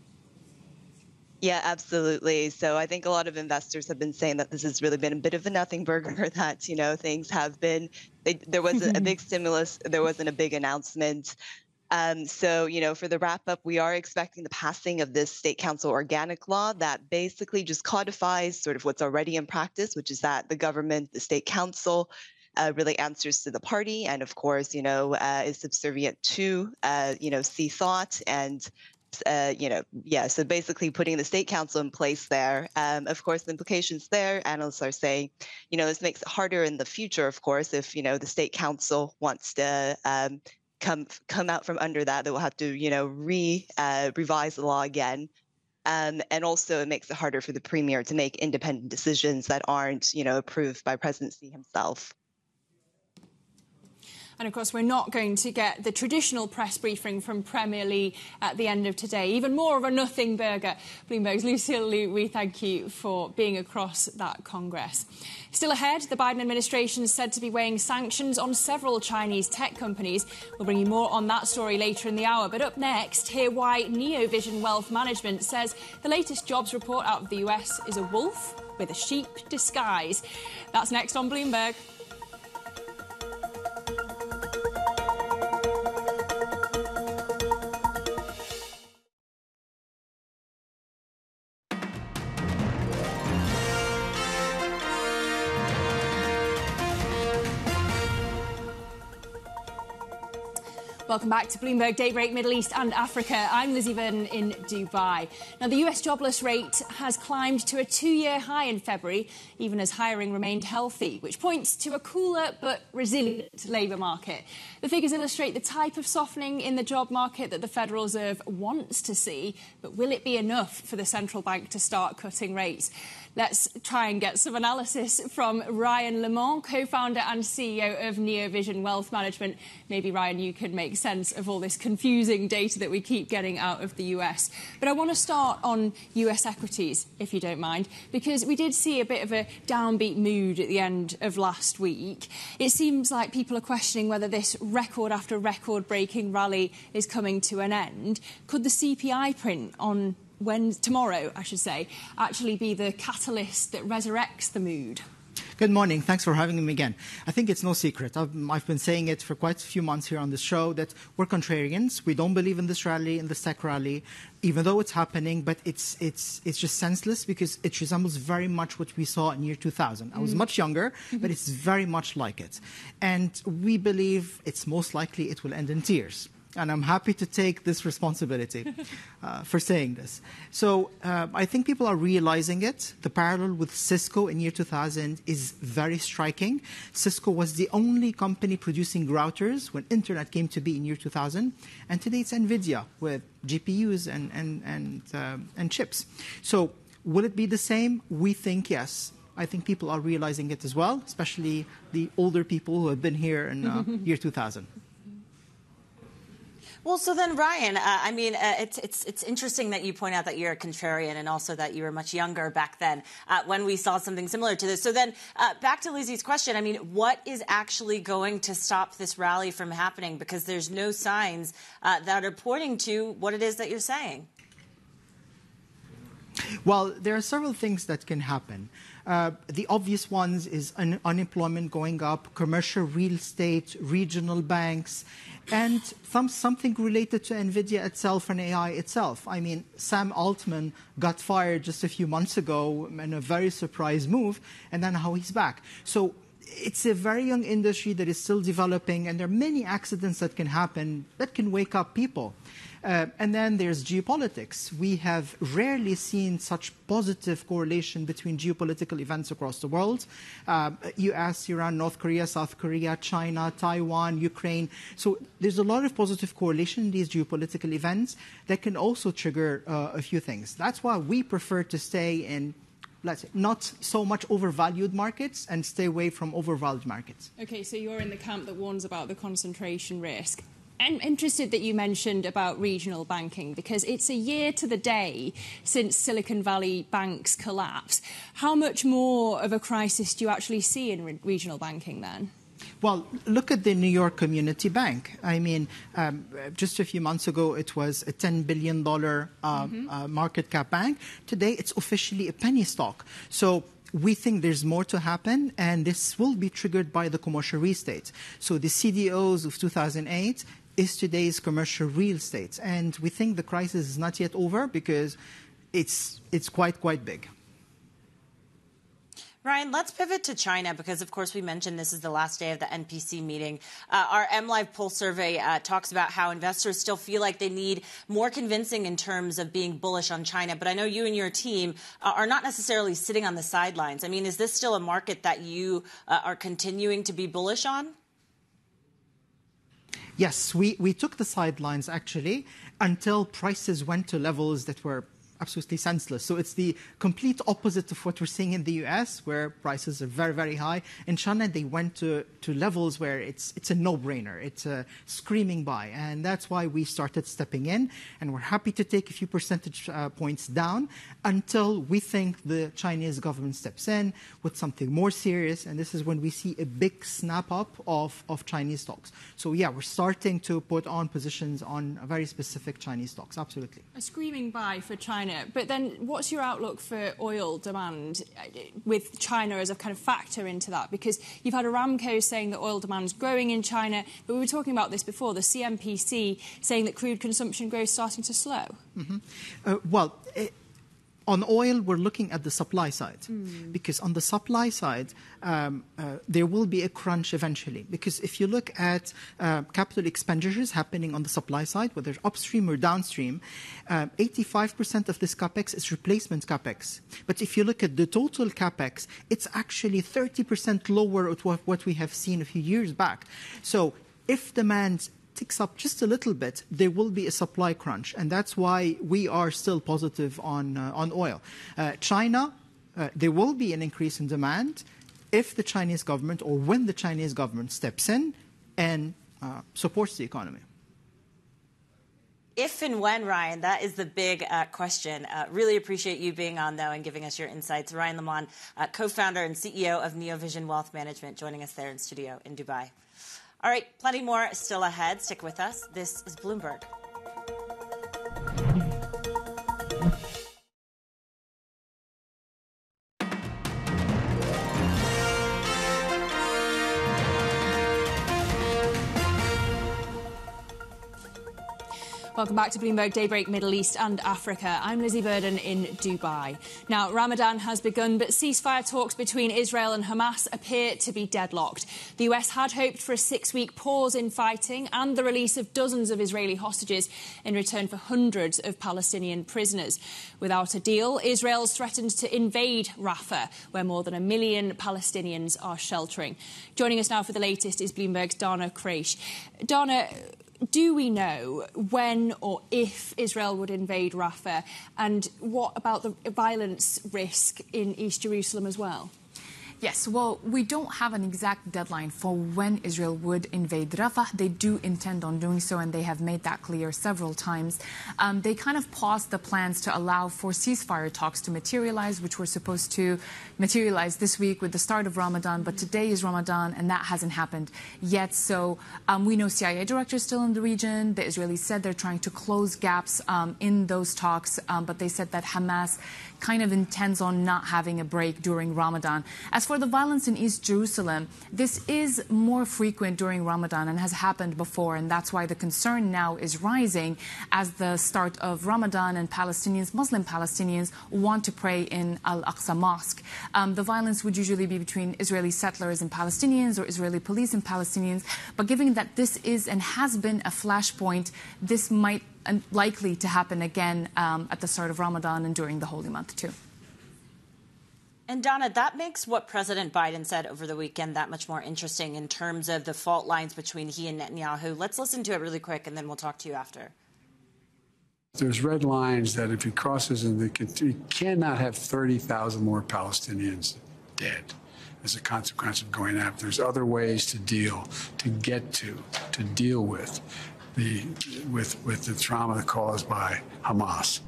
Yeah, absolutely. So I think a lot of investors have been saying that this has really been a bit of a nothing burger. That you know things have been. They, there wasn't a big stimulus. There wasn't a big announcement. Um, so, you know, for the wrap up, we are expecting the passing of this state council organic law that basically just codifies sort of what's already in practice, which is that the government, the state council, uh, really answers to the party, and of course, you know, uh, is subservient to, uh, you know, see thought and. Uh, you know, yeah. So basically, putting the state council in place there. Um, of course, the implications there. Analysts are saying, you know, this makes it harder in the future. Of course, if you know the state council wants to um, come come out from under that, they will have to, you know, re uh, revise the law again. Um, and also, it makes it harder for the premier to make independent decisions that aren't, you know, approved by presidency himself. And of course, we're not going to get the traditional press briefing from Premier Li at the end of today. Even more of a nothing burger. Bloomberg's Lucille Liu, we thank you for being across that Congress. Still ahead, the Biden administration is said to be weighing sanctions on several Chinese tech companies. We'll bring you more on that story later in the hour. But up next, hear why Neovision Wealth Management says the latest jobs report out of the US is a wolf with a sheep disguise. That's next on Bloomberg. Welcome back to Bloomberg Daybreak Middle East and Africa. I'm Lizzie Burden in Dubai. Now, the US jobless rate has climbed to a two year high in February, even as hiring remained healthy, which points to a cooler but resilient labour market. The figures illustrate the type of softening in the job market that the Federal Reserve wants to see, but will it be enough for the central bank to start cutting rates? Let's try and get some analysis from Ryan Lemand, co founder and CEO of Neovision Wealth Management. Maybe, Ryan, you could make sense of all this confusing data that we keep getting out of the US. But I want to start on US equities, if you don't mind, because we did see a bit of a downbeat mood at the end of last week. It seems like people are questioning whether this record after record breaking rally is coming to an end. Could the CPI print on when tomorrow, I should say, actually be the catalyst that resurrects the mood? Good morning. Thanks for having me again. I think it's no secret. I've, I've, been saying it for quite a few months here on the show that we're contrarians. We don't believe in this rally, in this tech rally, even though it's happening, but it's, it's, it's just senseless because it resembles very much what we saw in year 2000. I was mm. much younger, but it's very much like it. And we believe it's most likely it will end in tears and I'm happy to take this responsibility uh, for saying this. So uh, I think people are realizing it. The parallel with Cisco in year 2000 is very striking. Cisco was the only company producing routers when internet came to be in year 2000, and today it's NVIDIA with GPUs and, and, and, uh, and chips. So will it be the same? We think yes. I think people are realizing it as well, especially the older people who have been here in uh, year 2000. Well, so then, Ryan, uh, I mean, uh, it's, it's, it's interesting that you point out that you're a contrarian and also that you were much younger back then uh, when we saw something similar to this. So then, uh, back to Lizzie's question, I mean, what is actually going to stop this rally from happening? Because there's no signs uh, that are pointing to what it is that you're saying. Well, there are several things that can happen. Uh, the obvious ones is un unemployment going up, commercial real estate, regional banks, and some, something related to NVIDIA itself and AI itself. I mean, Sam Altman got fired just a few months ago in a very surprise move, and then how he's back. So it's a very young industry that is still developing, and there are many accidents that can happen that can wake up people. Uh, and then there's geopolitics. We have rarely seen such positive correlation between geopolitical events across the world. Uh, US, Iran, North Korea, South Korea, China, Taiwan, Ukraine. So there's a lot of positive correlation in these geopolitical events that can also trigger uh, a few things. That's why we prefer to stay in let's say, not so much overvalued markets and stay away from overvalued markets. Okay, so you're in the camp that warns about the concentration risk. I'm interested that you mentioned about regional banking because it's a year to the day since Silicon Valley Bank's collapse. How much more of a crisis do you actually see in re- regional banking then? Well, look at the New York Community Bank. I mean, um, just a few months ago, it was a $10 billion uh, mm-hmm. uh, market cap bank. Today, it's officially a penny stock. So we think there's more to happen, and this will be triggered by the commercial real estate. So the CDOs of 2008 is today's commercial real estate. And we think the crisis is not yet over because it's, it's quite, quite big. Ryan, let's pivot to China because, of course, we mentioned this is the last day of the NPC meeting. Uh, our MLive poll survey uh, talks about how investors still feel like they need more convincing in terms of being bullish on China. But I know you and your team uh, are not necessarily sitting on the sidelines. I mean, is this still a market that you uh, are continuing to be bullish on? Yes, we, we took the sidelines actually until prices went to levels that were absolutely senseless. So it's the complete opposite of what we're seeing in the US, where prices are very, very high. In China, they went to, to levels where it's, it's a no-brainer. It's a screaming buy. And that's why we started stepping in. And we're happy to take a few percentage uh, points down until we think the Chinese government steps in with something more serious. And this is when we see a big snap up of, of Chinese stocks. So yeah, we're starting to put on positions on very specific Chinese stocks. Absolutely. A screaming buy for China China. But then, what's your outlook for oil demand uh, with China as a kind of factor into that? Because you've had Aramco saying that oil demand is growing in China, but we were talking about this before. The CNPC saying that crude consumption growth is starting to slow. Mm-hmm. Uh, well. On oil, we're looking at the supply side mm. because on the supply side, um, uh, there will be a crunch eventually. Because if you look at uh, capital expenditures happening on the supply side, whether upstream or downstream, uh, 85% of this capex is replacement capex. But if you look at the total capex, it's actually 30% lower at what, what we have seen a few years back. So if demand up just a little bit, there will be a supply crunch, and that's why we are still positive on uh, on oil. Uh, China, uh, there will be an increase in demand if the Chinese government or when the Chinese government steps in and uh, supports the economy. If and when, Ryan, that is the big uh, question. Uh, really appreciate you being on, though, and giving us your insights. Ryan Lemand, uh, co founder and CEO of Neovision Wealth Management, joining us there in studio in Dubai. All right, plenty more still ahead. Stick with us. This is Bloomberg. Welcome back to Bloomberg Daybreak Middle East and Africa. I'm Lizzie Burden in Dubai. Now, Ramadan has begun, but ceasefire talks between Israel and Hamas appear to be deadlocked. The US had hoped for a six week pause in fighting and the release of dozens of Israeli hostages in return for hundreds of Palestinian prisoners. Without a deal, Israel's threatened to invade Rafah, where more than a million Palestinians are sheltering. Joining us now for the latest is Bloomberg's Dana Khraiche. Dana, do we know when or if Israel would invade Rafah? And what about the violence risk in East Jerusalem as well? Yes, well, we don't have an exact deadline for when Israel would invade Rafah. They do intend on doing so, and they have made that clear several times. Um, they kind of paused the plans to allow for ceasefire talks to materialize, which were supposed to materialize this week with the start of Ramadan, but today is Ramadan, and that hasn't happened yet. So um, we know CIA directors still in the region. The Israelis said they're trying to close gaps um, in those talks, um, but they said that Hamas kind of intends on not having a break during Ramadan. As for the violence in East Jerusalem, this is more frequent during Ramadan and has happened before, and that's why the concern now is rising as the start of Ramadan and Palestinians, Muslim Palestinians, want to pray in Al Aqsa Mosque. Um, the violence would usually be between Israeli settlers and Palestinians or Israeli police and Palestinians, but given that this is and has been a flashpoint, this might likely to happen again um, at the start of Ramadan and during the holy month, too. And Donna, that makes what President Biden said over the weekend that much more interesting in terms of the fault lines between he and Netanyahu. Let's listen to it really quick and then we'll talk to you after. There's red lines that if he crosses, and he cannot have 30,000 more Palestinians dead as a consequence of going after. There's other ways to deal, to get to, to deal with the with with the trauma caused by Hamas.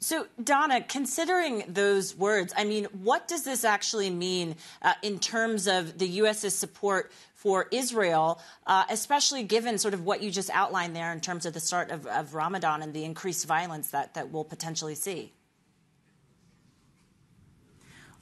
So, Donna, considering those words, I mean, what does this actually mean uh, in terms of the U.S.'s support for Israel, uh, especially given sort of what you just outlined there in terms of the start of, of Ramadan and the increased violence that, that we'll potentially see?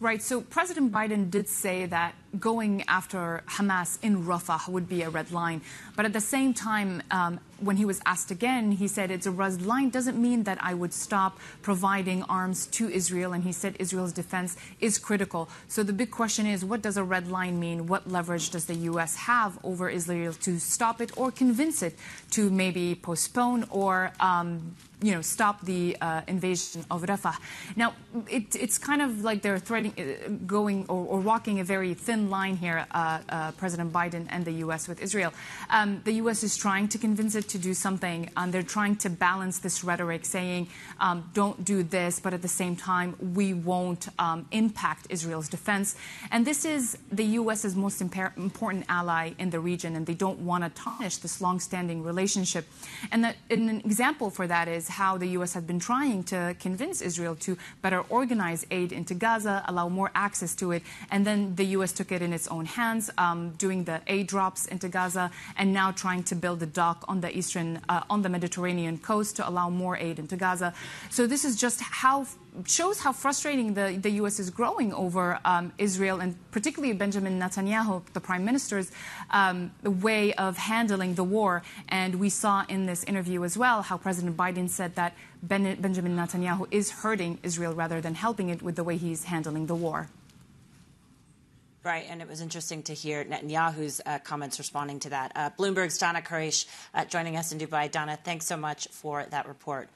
Right. So President Biden did say that going after Hamas in Rafah would be a red line. But at the same time, um, when he was asked again, he said it's a red line doesn't mean that I would stop providing arms to Israel. And he said Israel's defense is critical. So the big question is, what does a red line mean? What leverage does the U.S. have over Israel to stop it or convince it to maybe postpone or um, you know, stop the uh, invasion of Rafah. Now, it, it's kind of like they're threading, uh, going or, or, walking a very thin line here, uh, uh, President Biden and the U.S. with Israel. Um, the U.S. is trying to convince it to do something. and they're trying to balance this rhetoric, saying, um, don't do this, but at the same time, we won't um, impact Israel's defense. And this is the U.S.'s most important ally in the region, and they don't want to tarnish this long-standing relationship. And, that, and an example for that is how the U.S. had been trying to convince Israel to better organize aid into Gaza, allow more access to it, and then the U.S. took it in its own hands, um, doing the aid drops into Gaza, and now trying to build a dock on the eastern, uh, on the Mediterranean coast to allow more aid into Gaza. So this is just how shows how frustrating the, the U.S. is growing over um, Israel and particularly Benjamin Netanyahu, the prime minister's um, way of handling the war. And we saw in this interview as well how President Biden said that ben- Benjamin Netanyahu is hurting Israel rather than helping it with the way he's handling the war. Right, and it was interesting to hear Netanyahu's uh, comments responding to that. Uh, Bloomberg's Donna Khraiche uh, joining us in Dubai. Donna, thanks so much for that report.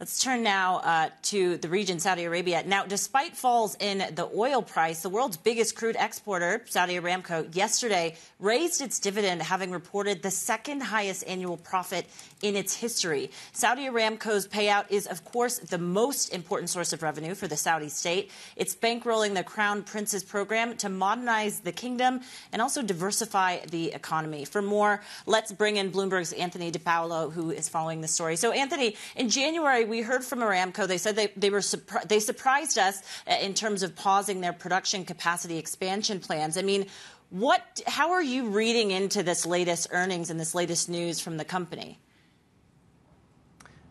Let's turn now uh, to the region, Saudi Arabia. Now, despite falls in the oil price, the world's biggest crude exporter, Saudi Aramco, yesterday raised its dividend, having reported the second highest annual profit in its history. Saudi Aramco's payout is, of course, the most important source of revenue for the Saudi state. It's bankrolling the Crown Prince's program to modernize the kingdom and also diversify the economy. For more, let's bring in Bloomberg's Anthony Di Paola, who is following the story. So, Anthony, in January, we heard from Aramco. They said they, they were surpri- they surprised us uh, in terms of pausing their production capacity expansion plans. I mean, what? How are you reading into this latest earnings and this latest news from the company?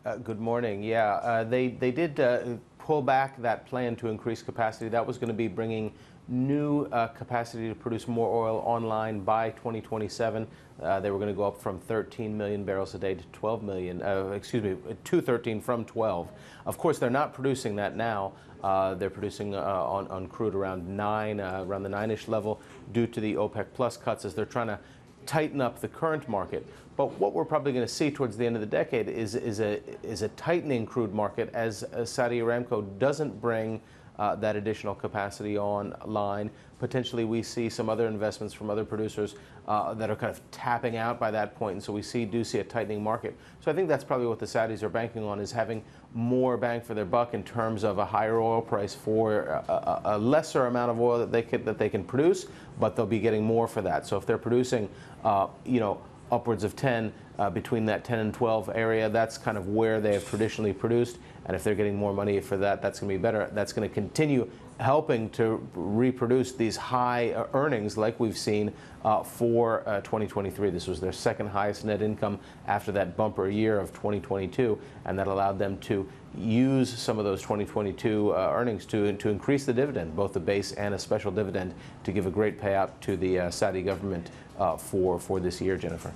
Uh, good morning. Yeah, uh, they they did uh, pull back that plan to increase capacity. That was going to be bringing new uh, capacity to produce more oil online by 2027. Uh, they were going to go up from 13 million barrels a day to 12 million, uh, excuse me, to 13 from 12. Of course, they're not producing that now. They're producing on, on, crude around nine, uh, around the nine-ish level, due to the OPEC plus cuts as they're trying to tighten up the current market. But what we're probably going to see towards the end of the decade is, is, a, is a tightening crude market as, Saudi Aramco doesn't bring uh, that additional capacity online. Potentially, we see some other investments from other producers uh, that are kind of tapping out by that point, and so we see do see a tightening market. So I think that's probably what the Saudis are banking on is having more bang for their buck in terms of a higher oil price for a, a, lesser amount of oil that they can that they can produce, but they'll be getting more for that. So if they're producing, uh, you know, upwards of 10 uh, between that 10 and 12 area. That's kind of where they have traditionally produced. And if they're getting more money for that, that's going to be better. That's going to continue helping to reproduce these high uh, earnings like we've seen uh, for uh, 2023. This was their second highest net income after that bumper year of 2022, and that allowed them to use some of those 2022 uh, earnings to, to increase the dividend, both the base and a special dividend, to give a great payout to the uh, Saudi government uh, for, for this year, Jennifer.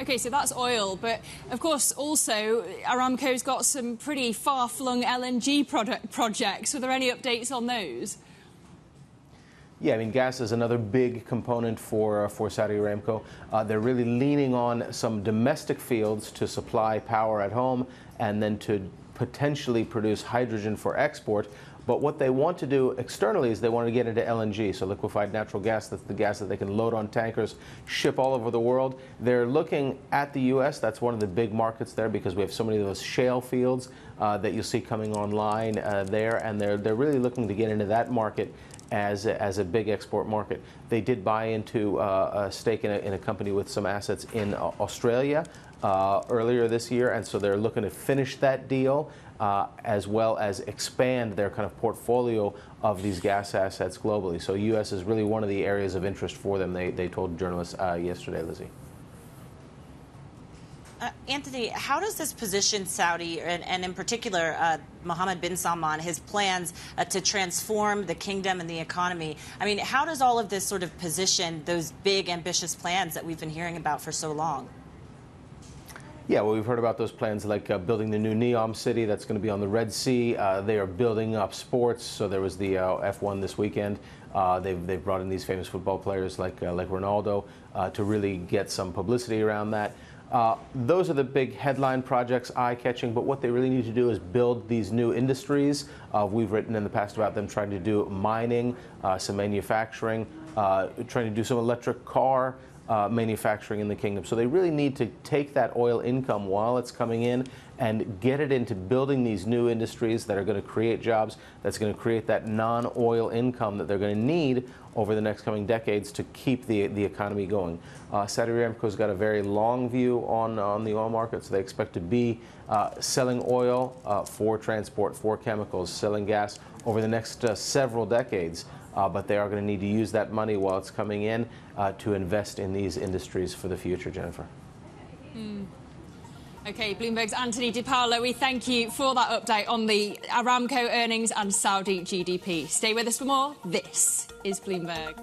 Okay, so that's oil, but of course, also Aramco's got some pretty far-flung LNG product projects. Are there any updates on those? Yeah, I mean, gas is another big component for uh, for Saudi Aramco. Uh, they're really leaning on some domestic fields to supply power at home, and then to potentially produce hydrogen for export. But what they want to do externally is they want to get into LNG, so liquefied natural gas. That's the gas that they can load on tankers, ship all over the world. They're looking at the U.S. That's one of the big markets there because we have so many of those shale fields uh, that you'll see coming online uh, there, and they're they're really looking to get into that market as a, as a big export market. They did buy into uh, a stake in a, in a company with some assets in uh, Australia. Uh, earlier this year, and so they're looking to finish that deal uh, as well as expand their kind of portfolio of these gas assets globally. So U.S. is really one of the areas of interest for them, they, they told journalists uh, yesterday, Lizzie. Uh, Anthony, how does this position Saudi, and, and in particular, uh, Mohammed bin Salman his plans uh, to transform the kingdom and the economy. I mean, how does all of this sort of position those big, ambitious plans that we've been hearing about for so long? Yeah, well, we've heard about those plans like uh, building the new Neom city that's going to be on the Red Sea. Uh, they are building up sports. So there was the uh, F1 this weekend. Uh, they've, they've brought in these famous football players like, uh, like Ronaldo uh, to really get some publicity around that. those are the big headline projects, eye-catching, but what they really need to do is build these new industries. we've written in the past about them trying to do mining, some manufacturing, trying to do some electric car uh, manufacturing in the kingdom. So they really need to take that oil income while it's coming in and get it into building these new industries that are going to create jobs, that's going to create that non-oil income that they're going to need over the next coming decades to keep the, the economy going. Uh, Saudi Aramco's got a very long view on, on the oil market, so they expect to be uh, selling oil uh, for transport, for chemicals, selling gas over the next uh, several decades uh, but they are going to need to use that money while it's coming in uh, to invest in these industries for the future, Jennifer. Mm. Okay, Bloomberg's Anthony Di Paola, we thank you for that update on the Aramco earnings and Saudi GDP. Stay with us for more. This is Bloomberg.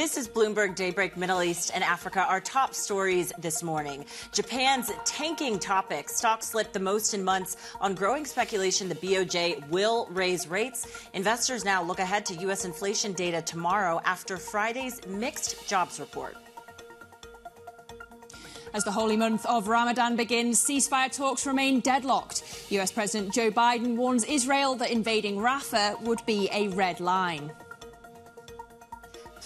This is Bloomberg Daybreak Middle East and Africa. Our top stories this morning. Japan's tanking Topix. Stocks slipped the most in months on growing speculation the BOJ will raise rates. Investors now look ahead to U.S. inflation data tomorrow after Friday's mixed jobs report. As the holy month of Ramadan begins, ceasefire talks remain deadlocked. US President Joe Biden warns Israel that invading Rafah would be a red line.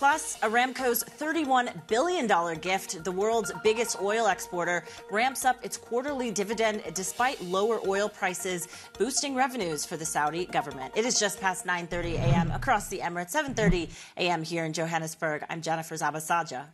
Plus, Aramco's $31 billion gift, the world's biggest oil exporter, ramps up its quarterly dividend despite lower oil prices, boosting revenues for the Saudi government. It is just past 9.30 a.m. across the Emirates, 7.30 a.m. here in Johannesburg. I'm Jennifer Zabasajja.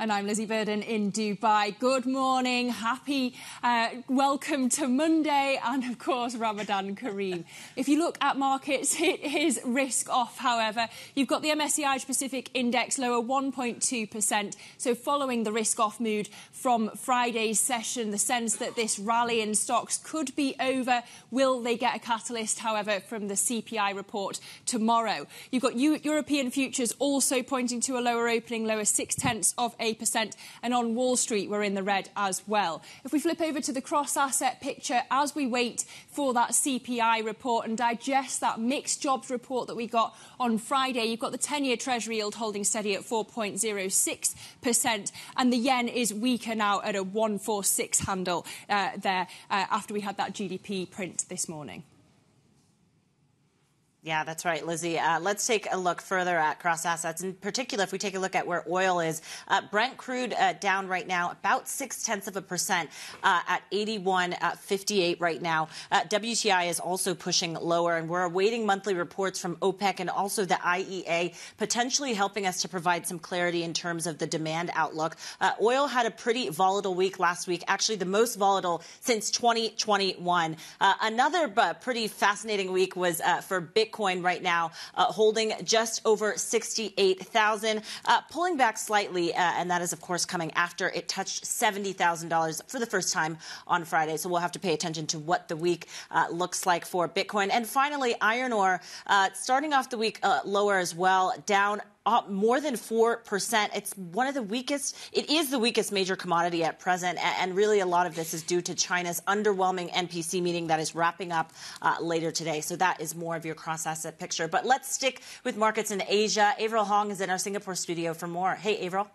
And I'm Lizzie Burden in Dubai. Good morning, happy uh, welcome to Monday, and of course, Ramadan Kareem. if you look at markets, it is risk off, however. You've got the MSCI Pacific Index lower 1.2%. So, following the risk off mood from Friday's session, the sense that this rally in stocks could be over. Will they get a catalyst, however, from the CPI report tomorrow? You've got European futures also pointing to a lower opening, lower six tenths of a percent And on Wall Street, we're in the red as well. If we flip over to the cross asset picture, as we wait for that CPI report and digest that mixed jobs report that we got on Friday, you've got the 10 year Treasury yield holding steady at 4.06%, and the yen is weaker now at a 146 handle uh, there uh, after we had that GDP print this morning. Yeah, that's right, Lizzie. Uh, let's take a look further at cross assets. In particular, if we take a look at where oil is, uh, Brent crude uh, down right now about six tenths of a percent uh, at 81.58 right now. Uh, WTI is also pushing lower, and we're awaiting monthly reports from OPEC and also the IEA, potentially helping us to provide some clarity in terms of the demand outlook. Uh, oil had a pretty volatile week last week, actually the most volatile since 2021. another pretty fascinating week was for Bitcoin. Bitcoin right now uh, holding just over 68,000, uh, pulling back slightly, uh, and that is of course coming after it touched $70,000 for the first time on Friday. So we'll have to pay attention to what the week uh, looks like for Bitcoin. And finally, iron ore uh, starting off the week uh, lower as well, down up more than 4%. It's one of the weakest, it is the weakest major commodity at present. And really, a lot of this is due to China's underwhelming NPC meeting that is wrapping up uh, later today. So that is more of your cross asset picture. But let's stick with markets in Asia. Avril Hong is in our Singapore studio for more. Hey, Avril.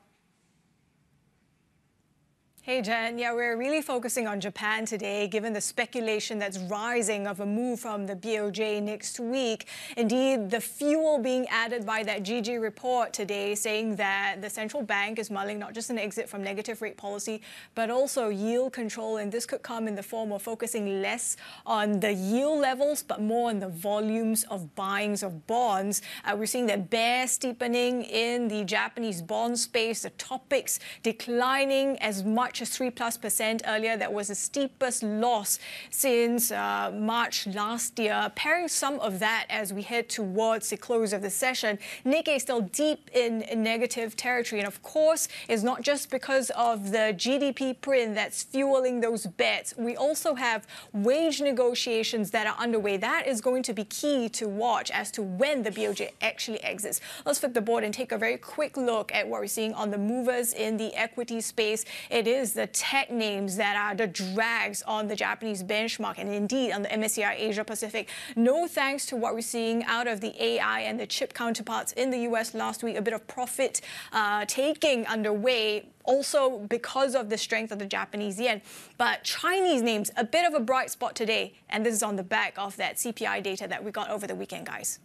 Hey Jen, yeah, we're really focusing on Japan today, given the speculation that's rising of a move from the BOJ next week. Indeed, the fuel being added by that Jiji report today saying that the central bank is mulling not just an exit from negative rate policy, but also yield control. And this could come in the form of focusing less on the yield levels, but more on the volumes of buyings of bonds. Uh, we're seeing that bear steepening in the Japanese bond space, the Topix declining as much as 3 plus percent earlier. That was the steepest loss since uh, March last year. Pairing some of that as we head towards the close of the session, Nikkei is still deep in negative territory. And of course, it's not just because of the GDP print that's fueling those bets. We also have wage negotiations that are underway. That is going to be key to watch as to when the BOJ actually exits. Let's flip the board and take a very quick look at what we're seeing on the movers in the equity space. It is the tech names that are the drags on the Japanese benchmark and indeed on the MSCI Asia Pacific. No thanks to what we're seeing out of the AI and the chip counterparts in the US last week. A bit of profit uh, taking underway also because of the strength of the Japanese yen. But Chinese names, a bit of a bright spot today, and this is on the back of that CPI data that we got over the weekend, guys.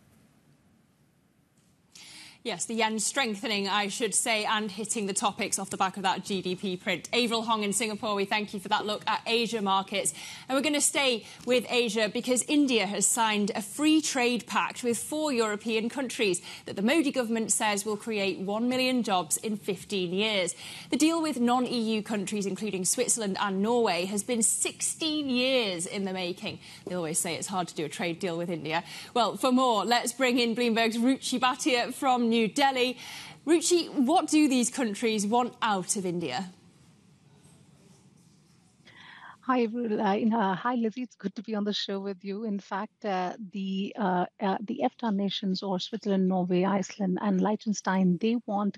Yes, the yen strengthening, I should say, and hitting the Topix off the back of that GDP print. Avril Hong in Singapore, we thank you for that look at Asia markets. And we're going to stay with Asia because India has signed a free trade pact with four European countries that the Modi government says will create 1 million jobs in 15 years. The deal with non EU countries, including Switzerland and Norway, has been 16 years in the making. They always say it's hard to do a trade deal with India. Well, for more, let's bring in Bloomberg's Ruchi Bhatia from New Delhi. Ruchi, what do these countries want out of India? Hi, uh, hi, Lizzie. It's good to be on the show with you. In fact, uh, the uh, uh the EFTA nations, or Switzerland, Norway, Iceland, and Liechtenstein, they want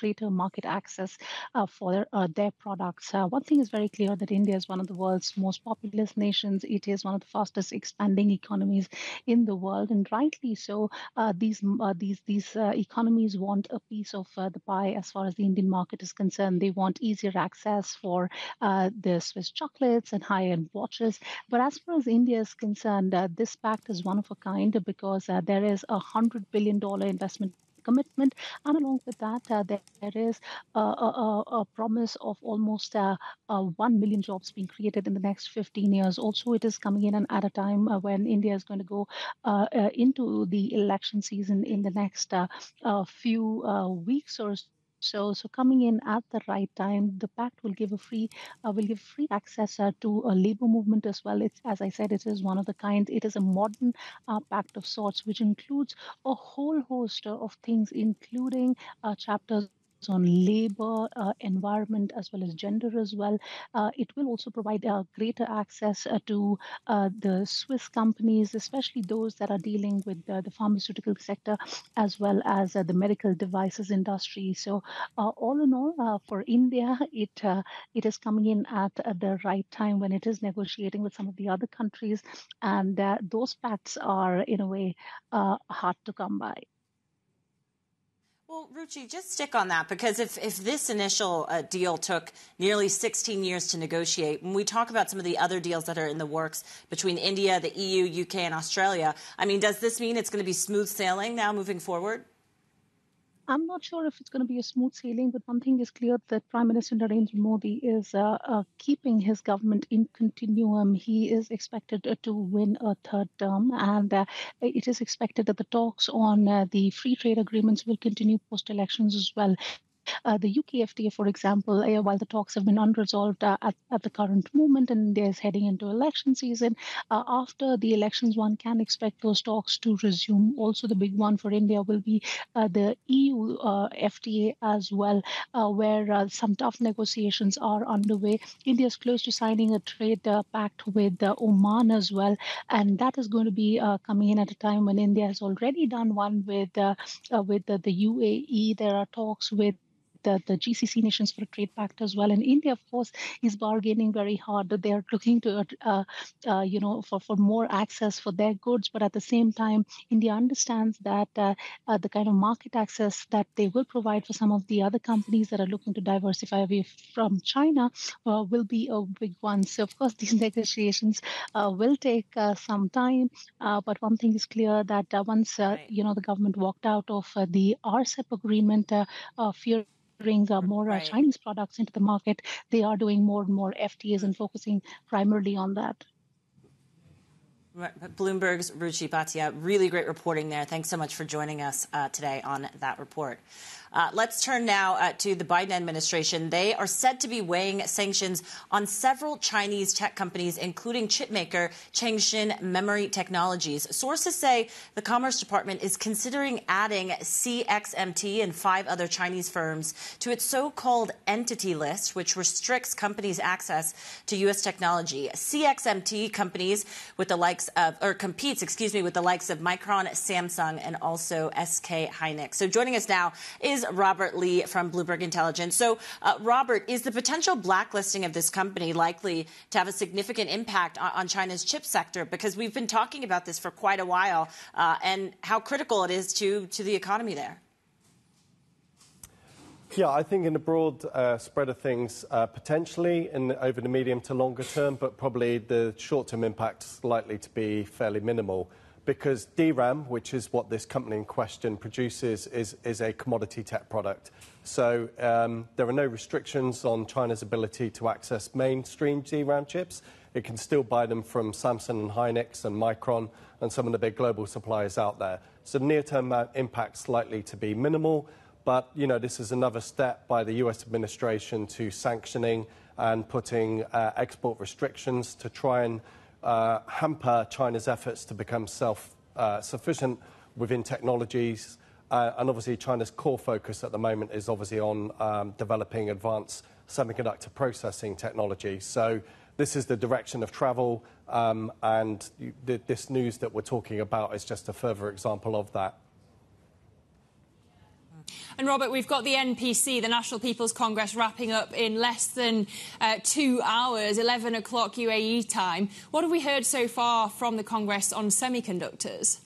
greater market access uh, for their, uh, their products. Uh, one thing is very clear that India is one of the world's most populous nations. It is one of the fastest expanding economies in the world, and rightly so. Uh, these uh, these these uh, economies want a piece of the pie as far as the Indian market is concerned. They want easier access for the Swiss chocolates and high-end watches. But as far as India is concerned, this pact is one of a kind because there is a hundred billion dollar investment commitment. And along with that, uh, there, is a, a, a, promise of almost uh, uh, 1 million jobs being created in the next 15 years. Also, it is coming in at a time when India is going to go into the election season in the next few weeks or so, so coming in at the right time, the pact will give a free, uh, will give free access uh, to a labor movement as well. It's as I said, it is one of the kind. It is a modern uh, pact of sorts, which includes a whole host of things, including uh, chapters on labor, uh, environment, as well as gender as well. Uh, it will also provide uh, greater access uh, to uh, the Swiss companies, especially those that are dealing with the pharmaceutical sector, as well as the medical devices industry. So, all in all, for India, it it is coming in at the right time when it is negotiating with some of the other countries, and those pacts are, in a way, hard to come by. Well, Ruchi, just stick on that because if, if this initial uh, deal took nearly 16 years to negotiate, when we talk about some of the other deals that are in the works between India, the EU, UK, and Australia, I mean, does this mean it's going to be smooth sailing now moving forward? I'm not sure if it's going to be a smooth sailing, but one thing is clear that Prime Minister Narendra Modi is uh, uh, keeping his government in continuum. He is expected uh, to win a third term, and uh, it is expected that the talks on uh, the free trade agreements will continue post elections as well. Uh, the UK FTA, for example, uh, while the talks have been unresolved uh, at, at, the current moment and is heading into election season, uh, after the elections, one can expect those talks to resume. Also, the big one for India will be uh, the EU FTA as well, where some tough negotiations are underway. India is close to signing a trade pact with Oman as well, and that is going to be coming in at a time when India has already done one with with the UAE. There are talks with the, the GCC nations for a trade pact as well. And India, of course, is bargaining very hard. They're looking to, uh, uh, you know, for, for more access for their goods. But at the same time, India understands that uh, uh the kind of market access that they will provide for some of the other companies that are looking to diversify away from China uh, will be a big one. So, of course, these negotiations uh, will take some time. but one thing is clear that once, you know, the government walked out of the RCEP agreement, fear bring uh, more uh, right. Chinese products into the market, they are doing more and more FTAs and focusing primarily on that. Bloomberg's Ruchi Bhatia, really great reporting there. Thanks so much for joining us uh, today on that report. Uh, let's turn now uh, to the Biden administration. They are said to be weighing sanctions on several Chinese tech companies, including chipmaker ChangXin Memory Technologies. Sources say the Commerce Department is considering adding CXMT and five other Chinese firms to its so-called entity list, which restricts companies' access to U.S. technology. CXMT companies with the likes of, or competes, excuse me, with the likes of Micron, Samsung, and also SK Hynix. So joining us now is Robert Lee from Bloomberg Intelligence. So, uh, Robert, is the potential blacklisting of this company likely to have a significant impact on, on China's chip sector? Because we've been talking about this for quite a while, uh, and how critical it is to to the economy there. Yeah, I think in the broad uh, spread of things, uh, potentially in the, over the medium to longer term, but probably the short-term impact is likely to be fairly minimal because DRAM, which is what this company in question produces, is, is a commodity tech product. So um, there are no restrictions on China's ability to access mainstream DRAM chips. It can still buy them from Samsung and Hynix and Micron and some of the big global suppliers out there. So near-term impact's likely to be minimal. But you know, this is another step by the U.S. administration to sanctioning and putting uh, export restrictions to try and uh, hamper China's efforts to become self-sufficient uh, within technologies. Uh, and obviously, China's core focus at the moment is obviously on um, developing advanced semiconductor processing technology. So this is the direction of travel, um, and th this news that we're talking about is just a further example of that. And Robert, we've got the NPC, the National People's Congress, wrapping up in less than uh, two hours, 11 o'clock UAE time. What have we heard so far from the Congress on semiconductors?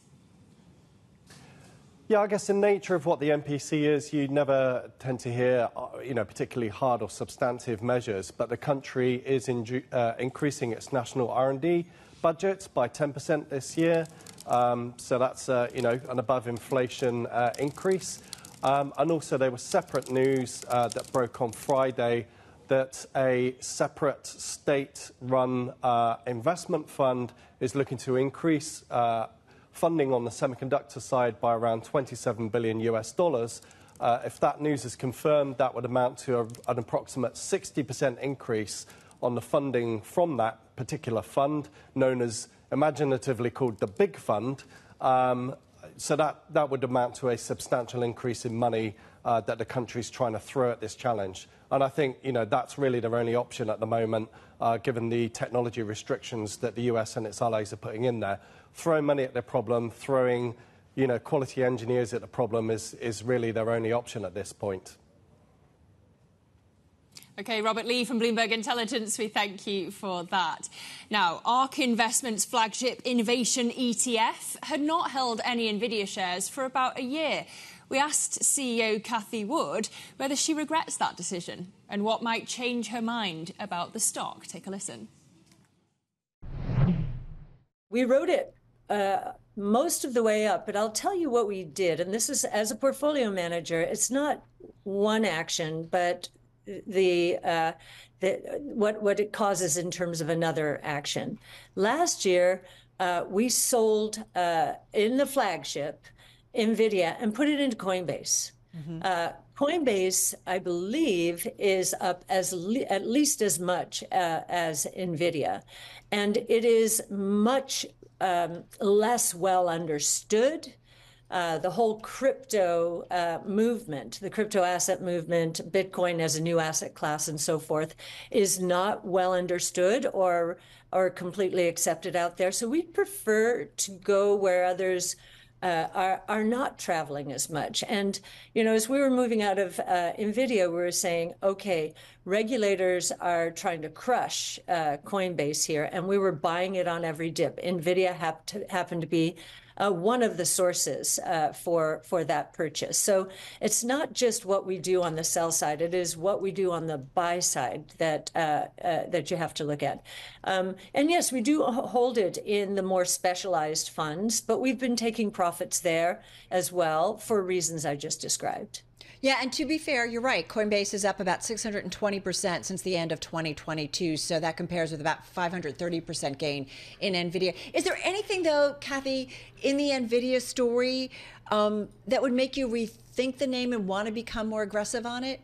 Yeah, I guess the nature of what the NPC is, you never tend to hear, uh, you know, particularly hard or substantive measures. But the country is in, uh, increasing its national R&D budget by 10% this year. Um, so that's, uh, you know, an above inflation uh, increase. Um, and also, there was separate news uh, that broke on Friday that a separate state run uh, investment fund is looking to increase uh, funding on the semiconductor side by around 27 billion US dollars. Uh, if that news is confirmed, that would amount to a, an approximate 60% increase on the funding from that particular fund, known as imaginatively called the Big Fund. Um, so that, that would amount to a substantial increase in money uh, that the country's trying to throw at this challenge. And I think you know, that's really their only option at the moment, uh, given the technology restrictions that the US and its allies are putting in there. Throwing money at the problem, throwing you know, quality engineers at the problem is, is really their only option at this point. Okay, Robert Lee from Bloomberg Intelligence, we thank you for that. Now, ARK Investments' flagship innovation ETF had not held any Nvidia shares for about a year. We asked CEO Cathie Wood whether she regrets that decision and what might change her mind about the stock. Take a listen. We wrote it uh, most of the way up, but I'll tell you what we did. And this is as a portfolio manager, it's not one action, but the uh, the what what it causes in terms of another action. Last year, uh, we sold uh, in the flagship Nvidia and put it into Coinbase. Mm-hmm. Uh, Coinbase, I believe, is up as le- at least as much uh, as Nvidia, and it is much um, less well understood uh, the whole crypto uh, movement, the crypto asset movement, Bitcoin as a new asset class, and so forth, is not well understood or or completely accepted out there. So we prefer to go where others. Uh, are are not traveling as much. And you know, as we were moving out of uh, Nvidia, we were saying, okay, regulators are trying to crush uh, Coinbase here, and we were buying it on every dip. Nvidia hap- to, happened to be uh, one of the sources uh, for for that purchase. So it's not just what we do on the sell side; it is what we do on the buy side that uh, that you have to look at. Um, and yes, we do hold it in the more specialized funds, but we've been taking profits there as well for reasons I just described. Yeah, and to be fair, you're right. Coinbase is up about 620% since the end of 2022. So that compares with about 530% gain in NVIDIA. Is there anything, though, Cathie, in the NVIDIA story um, that would make you rethink the name and want to become more aggressive on it?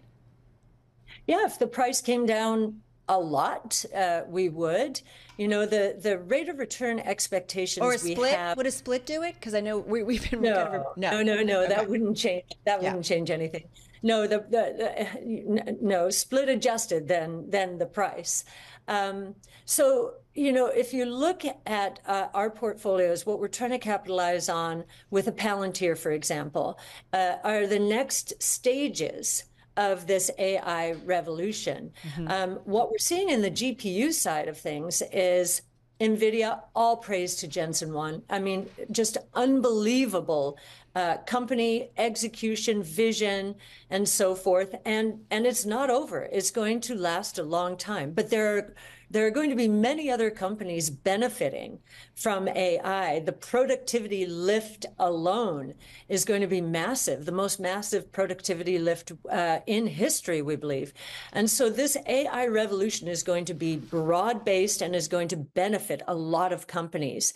Yeah, if the price came down a lot, uh, we would. You know, the the rate of return expectations or a split. Have... Would a split do it? Because I know we, we've been no, kind of a... no, no, no, no. Okay. That wouldn't change. That yeah. wouldn't change anything. No, the, the, the, no split adjusted then then the price. Um, so you know, if you look at uh, our portfolios, what we're trying to capitalize on with a Palantir, for example, uh, are the next stages of this AI revolution. Mm-hmm. Um, what we're seeing in the GPU side of things is NVIDIA, all praise to Jensen Huang. I mean, just unbelievable uh, company execution, vision, and so forth. And and it's not over. It's going to last a long time. But there are there are going to be many other companies benefiting from AI. The productivity lift alone is going to be massive, the most massive productivity lift uh, in history, we believe. And so this AI revolution is going to be broad based and is going to benefit a lot of companies.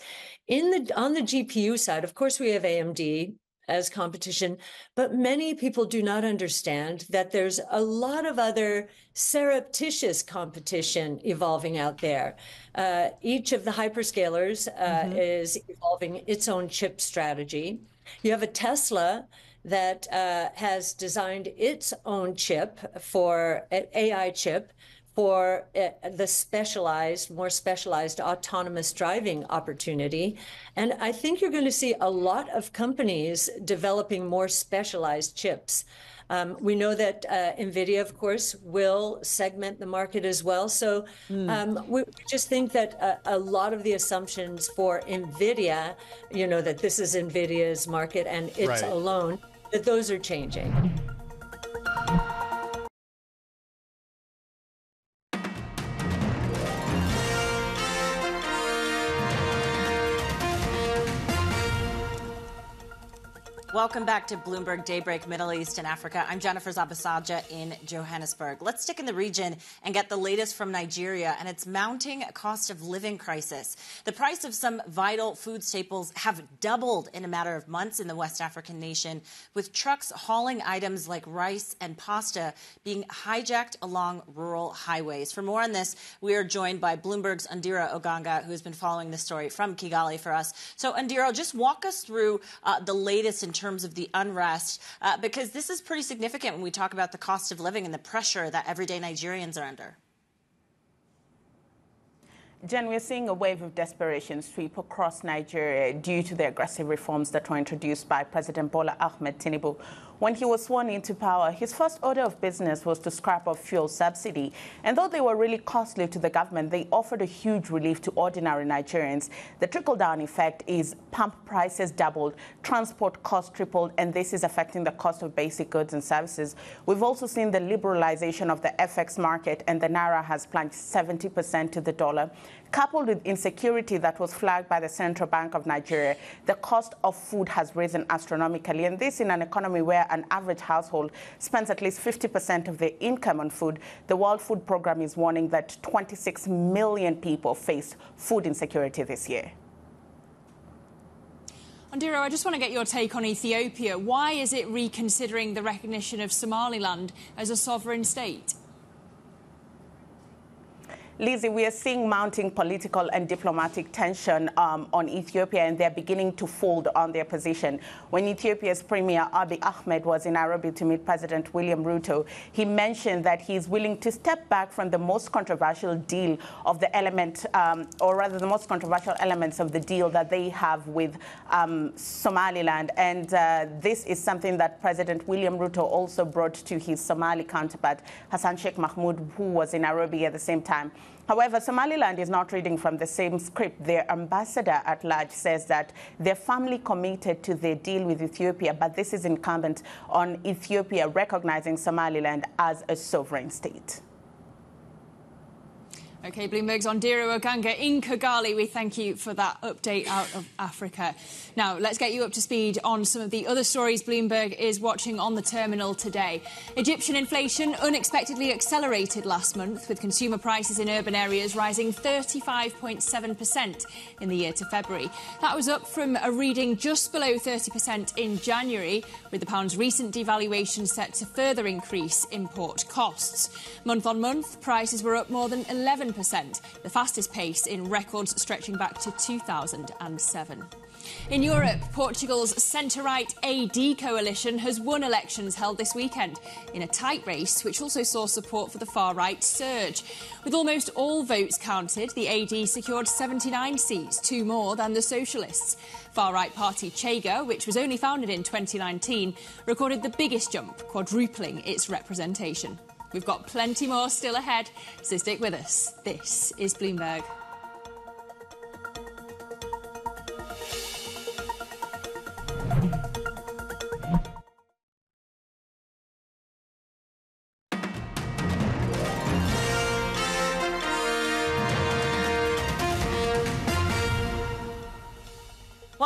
In the on the GPU side, of course, we have AMD, as competition, but many people do not understand that there's a lot of other surreptitious competition evolving out there. Uh, each of the hyperscalers uh, mm-hmm. is evolving its own chip strategy. You have a Tesla that uh, has designed its own chip for an AI chip for uh, the specialized, more specialized autonomous driving opportunity. And I think you're going to see a lot of companies developing more specialized chips. Um, we know that uh, NVIDIA, of course, will segment the market as well. So mm. um, we, we, just think that a, a, lot of the assumptions for NVIDIA, you know, that this is NVIDIA's market and it's right. alone, that those are changing. Welcome back to Bloomberg Daybreak Middle East and Africa. I'm Jennifer Zabasajja in Johannesburg. Let's stick in the region and get the latest from Nigeria and its mounting cost of living crisis. The price of some vital food staples have doubled in a matter of months in the West African nation, with trucks hauling items like rice and pasta being hijacked along rural highways. For more on this, we are joined by Bloomberg's Ondiro Oganga, who's been following this story from Kigali for us. So, Ndira, just walk us through uh, the latest in terms of the unrest? Uh, because this is pretty significant when we talk about the cost of living and the pressure that everyday Nigerians are under. Jen, we're seeing a wave of desperation sweep across Nigeria due to the aggressive reforms that were introduced by President Bola Ahmed Tinubu. When he was sworn into power, his first order of business was to scrap off fuel subsidy. And though they were really costly to the government, they offered a huge relief to ordinary Nigerians. The trickle down effect is pump prices doubled, transport costs tripled, and this is affecting the cost of basic goods and services. We've also seen the liberalization of the FX market, and the Naira has plunged 70% to the dollar. Coupled with insecurity that was flagged by the Central Bank of Nigeria, the cost of food has risen astronomically. And this in an economy where an average household spends at least 50% of their income on food. The World Food Programme is warning that 26 million people face food insecurity this year. Ndira, I just want to get your take on Ethiopia. Why is it reconsidering the recognition of Somaliland as a sovereign state? Lizzie, we are seeing mounting political and diplomatic tension um, on Ethiopia, and they're beginning to fold on their position. When Ethiopia's Premier Abiy Ahmed was in Nairobi to meet President William Ruto, he mentioned that he's willing to step back from the most controversial deal of the element, um, or rather the most controversial elements of the deal that they have with um, Somaliland. And uh, this is something that President William Ruto also brought to his Somali counterpart, Hassan Sheikh Mohamud, who was in Nairobi at the same time. However, Somaliland is not reading from the same script. Their ambassador at large says that they're firmly committed to their deal with Ethiopia, but this is incumbent on Ethiopia recognizing Somaliland as a sovereign state. Okay, Bloomberg's Ondiro Oganga in Kigali. We thank you for that update out of Africa. Now, let's get you up to speed on some of the other stories Bloomberg is watching on the terminal today. Egyptian inflation unexpectedly accelerated last month, with consumer prices in urban areas rising 35.7% in the year to February. That was up from a reading just below 30% in January, with the pound's recent devaluation set to further increase import costs. Month on month, prices were up more than 11 the fastest pace in records stretching back to 2007. In Europe, Portugal's centre right AD coalition has won elections held this weekend in a tight race, which also saw support for the far right surge. With almost all votes counted, the AD secured 79 seats, two more than the Socialists. Far right party Chega, which was only founded in 2019, recorded the biggest jump, quadrupling its representation. We've got plenty more still ahead, so stick with us. This is Bloomberg.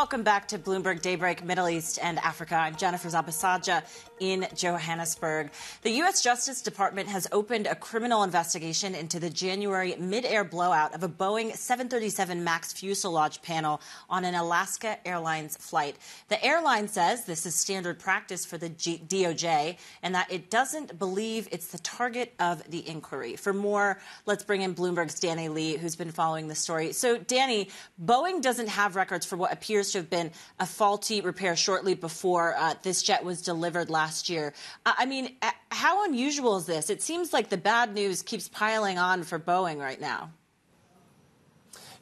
Welcome back to Bloomberg Daybreak Middle East and Africa. I'm Jennifer Zabasajja in Johannesburg. The U.S. Justice Department has opened a criminal investigation into the January mid-air blowout of a Boeing 737 MAX fuselage panel on an Alaska Airlines flight. The airline says this is standard practice for the G- DOJ and that it doesn't believe it's the target of the inquiry. For more, let's bring in Bloomberg's Danny Lee, who's been following the story. So, Danny, Boeing doesn't have records for what appears to have been a faulty repair shortly before uh, this jet was delivered last year. I mean, how unusual is this? It seems like the bad news keeps piling on for Boeing right now.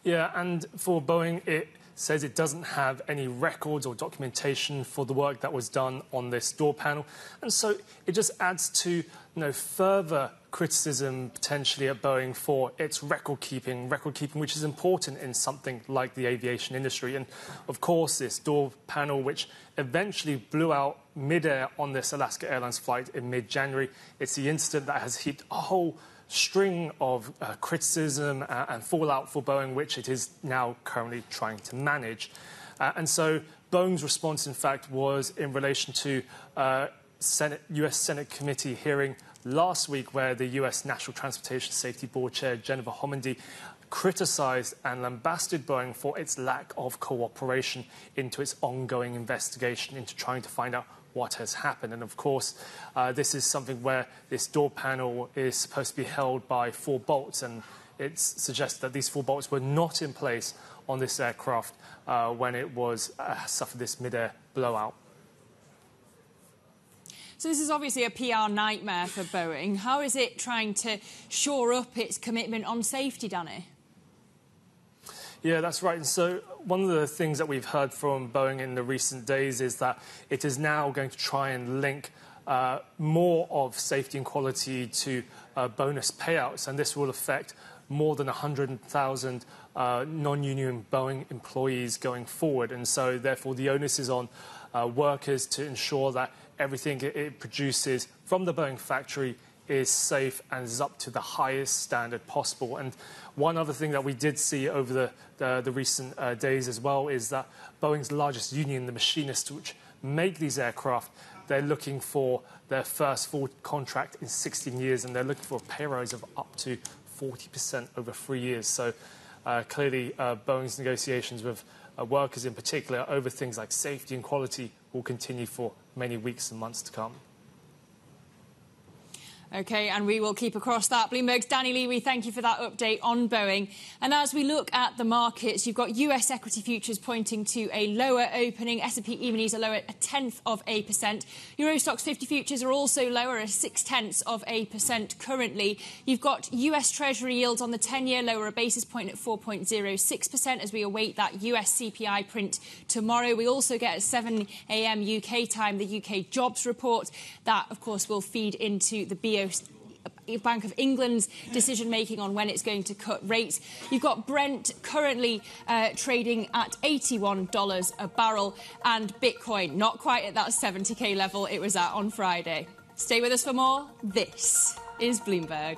Yeah, and for Boeing, it says it doesn't have any records or documentation for the work that was done on this door panel. And so it just adds to you know, further criticism potentially at Boeing for its record keeping, record keeping, which is important in something like the aviation industry. And of course, this door panel, which eventually blew out midair on this Alaska Airlines flight in mid January, it's the incident that has heaped a whole string of uh, criticism uh, and fallout for Boeing, which it is now currently trying to manage. Uh, and so Boeing's response, in fact, was in relation to uh, Senate, US Senate committee hearing last week where the US National Transportation Safety Board Chair Jennifer Homendy criticized and lambasted Boeing for its lack of cooperation into its ongoing investigation into trying to find out what has happened. And of course, uh, this is something where this door panel is supposed to be held by four bolts, and it suggests that these four bolts were not in place on this aircraft uh, when it was uh, suffered this mid-air blowout. So this is obviously a PR nightmare for Boeing. How is it trying to shore up its commitment on safety, Danny? Yeah, that's right. And so one of the things that we've heard from Boeing in the recent days is that it is now going to try and link uh, more of safety and quality to uh, bonus payouts, and this will affect more than 100,000 uh, non-union Boeing employees going forward. And so, therefore, the onus is on uh, workers to ensure that everything it produces from the Boeing factory is safe and is up to the highest standard possible. And one other thing that we did see over the, the, the recent uh, days as well is that Boeing's largest union, the machinists, which make these aircraft, they're looking for their first full contract in 16 years, and they're looking for a pay rise of up to 40% over three years. So uh, clearly, uh, Boeing's negotiations with uh, workers in particular over things like safety and quality will continue for many weeks and months to come. Okay, and we will keep across that. Bloomberg's Danny Lee, we thank you for that update on Boeing. And as we look at the markets, you've got US equity futures pointing to a lower opening. S&P E-minis are lower a tenth of a percent. Euro Stoxx 50 futures are also lower at six tenths of a percent currently. You've got US Treasury yields on the 10-year lower a basis point at 4.06% as we await that US CPI print tomorrow. We also get at 7 a.m. UK time the UK jobs report. That, of course, will feed into the BO know, uh, Bank of England's decision making on when it's going to cut rates. You've got Brent currently uh, trading at $81 a barrel and Bitcoin not quite at that 70k level it was at on Friday. Stay with us for more. This is Bloomberg.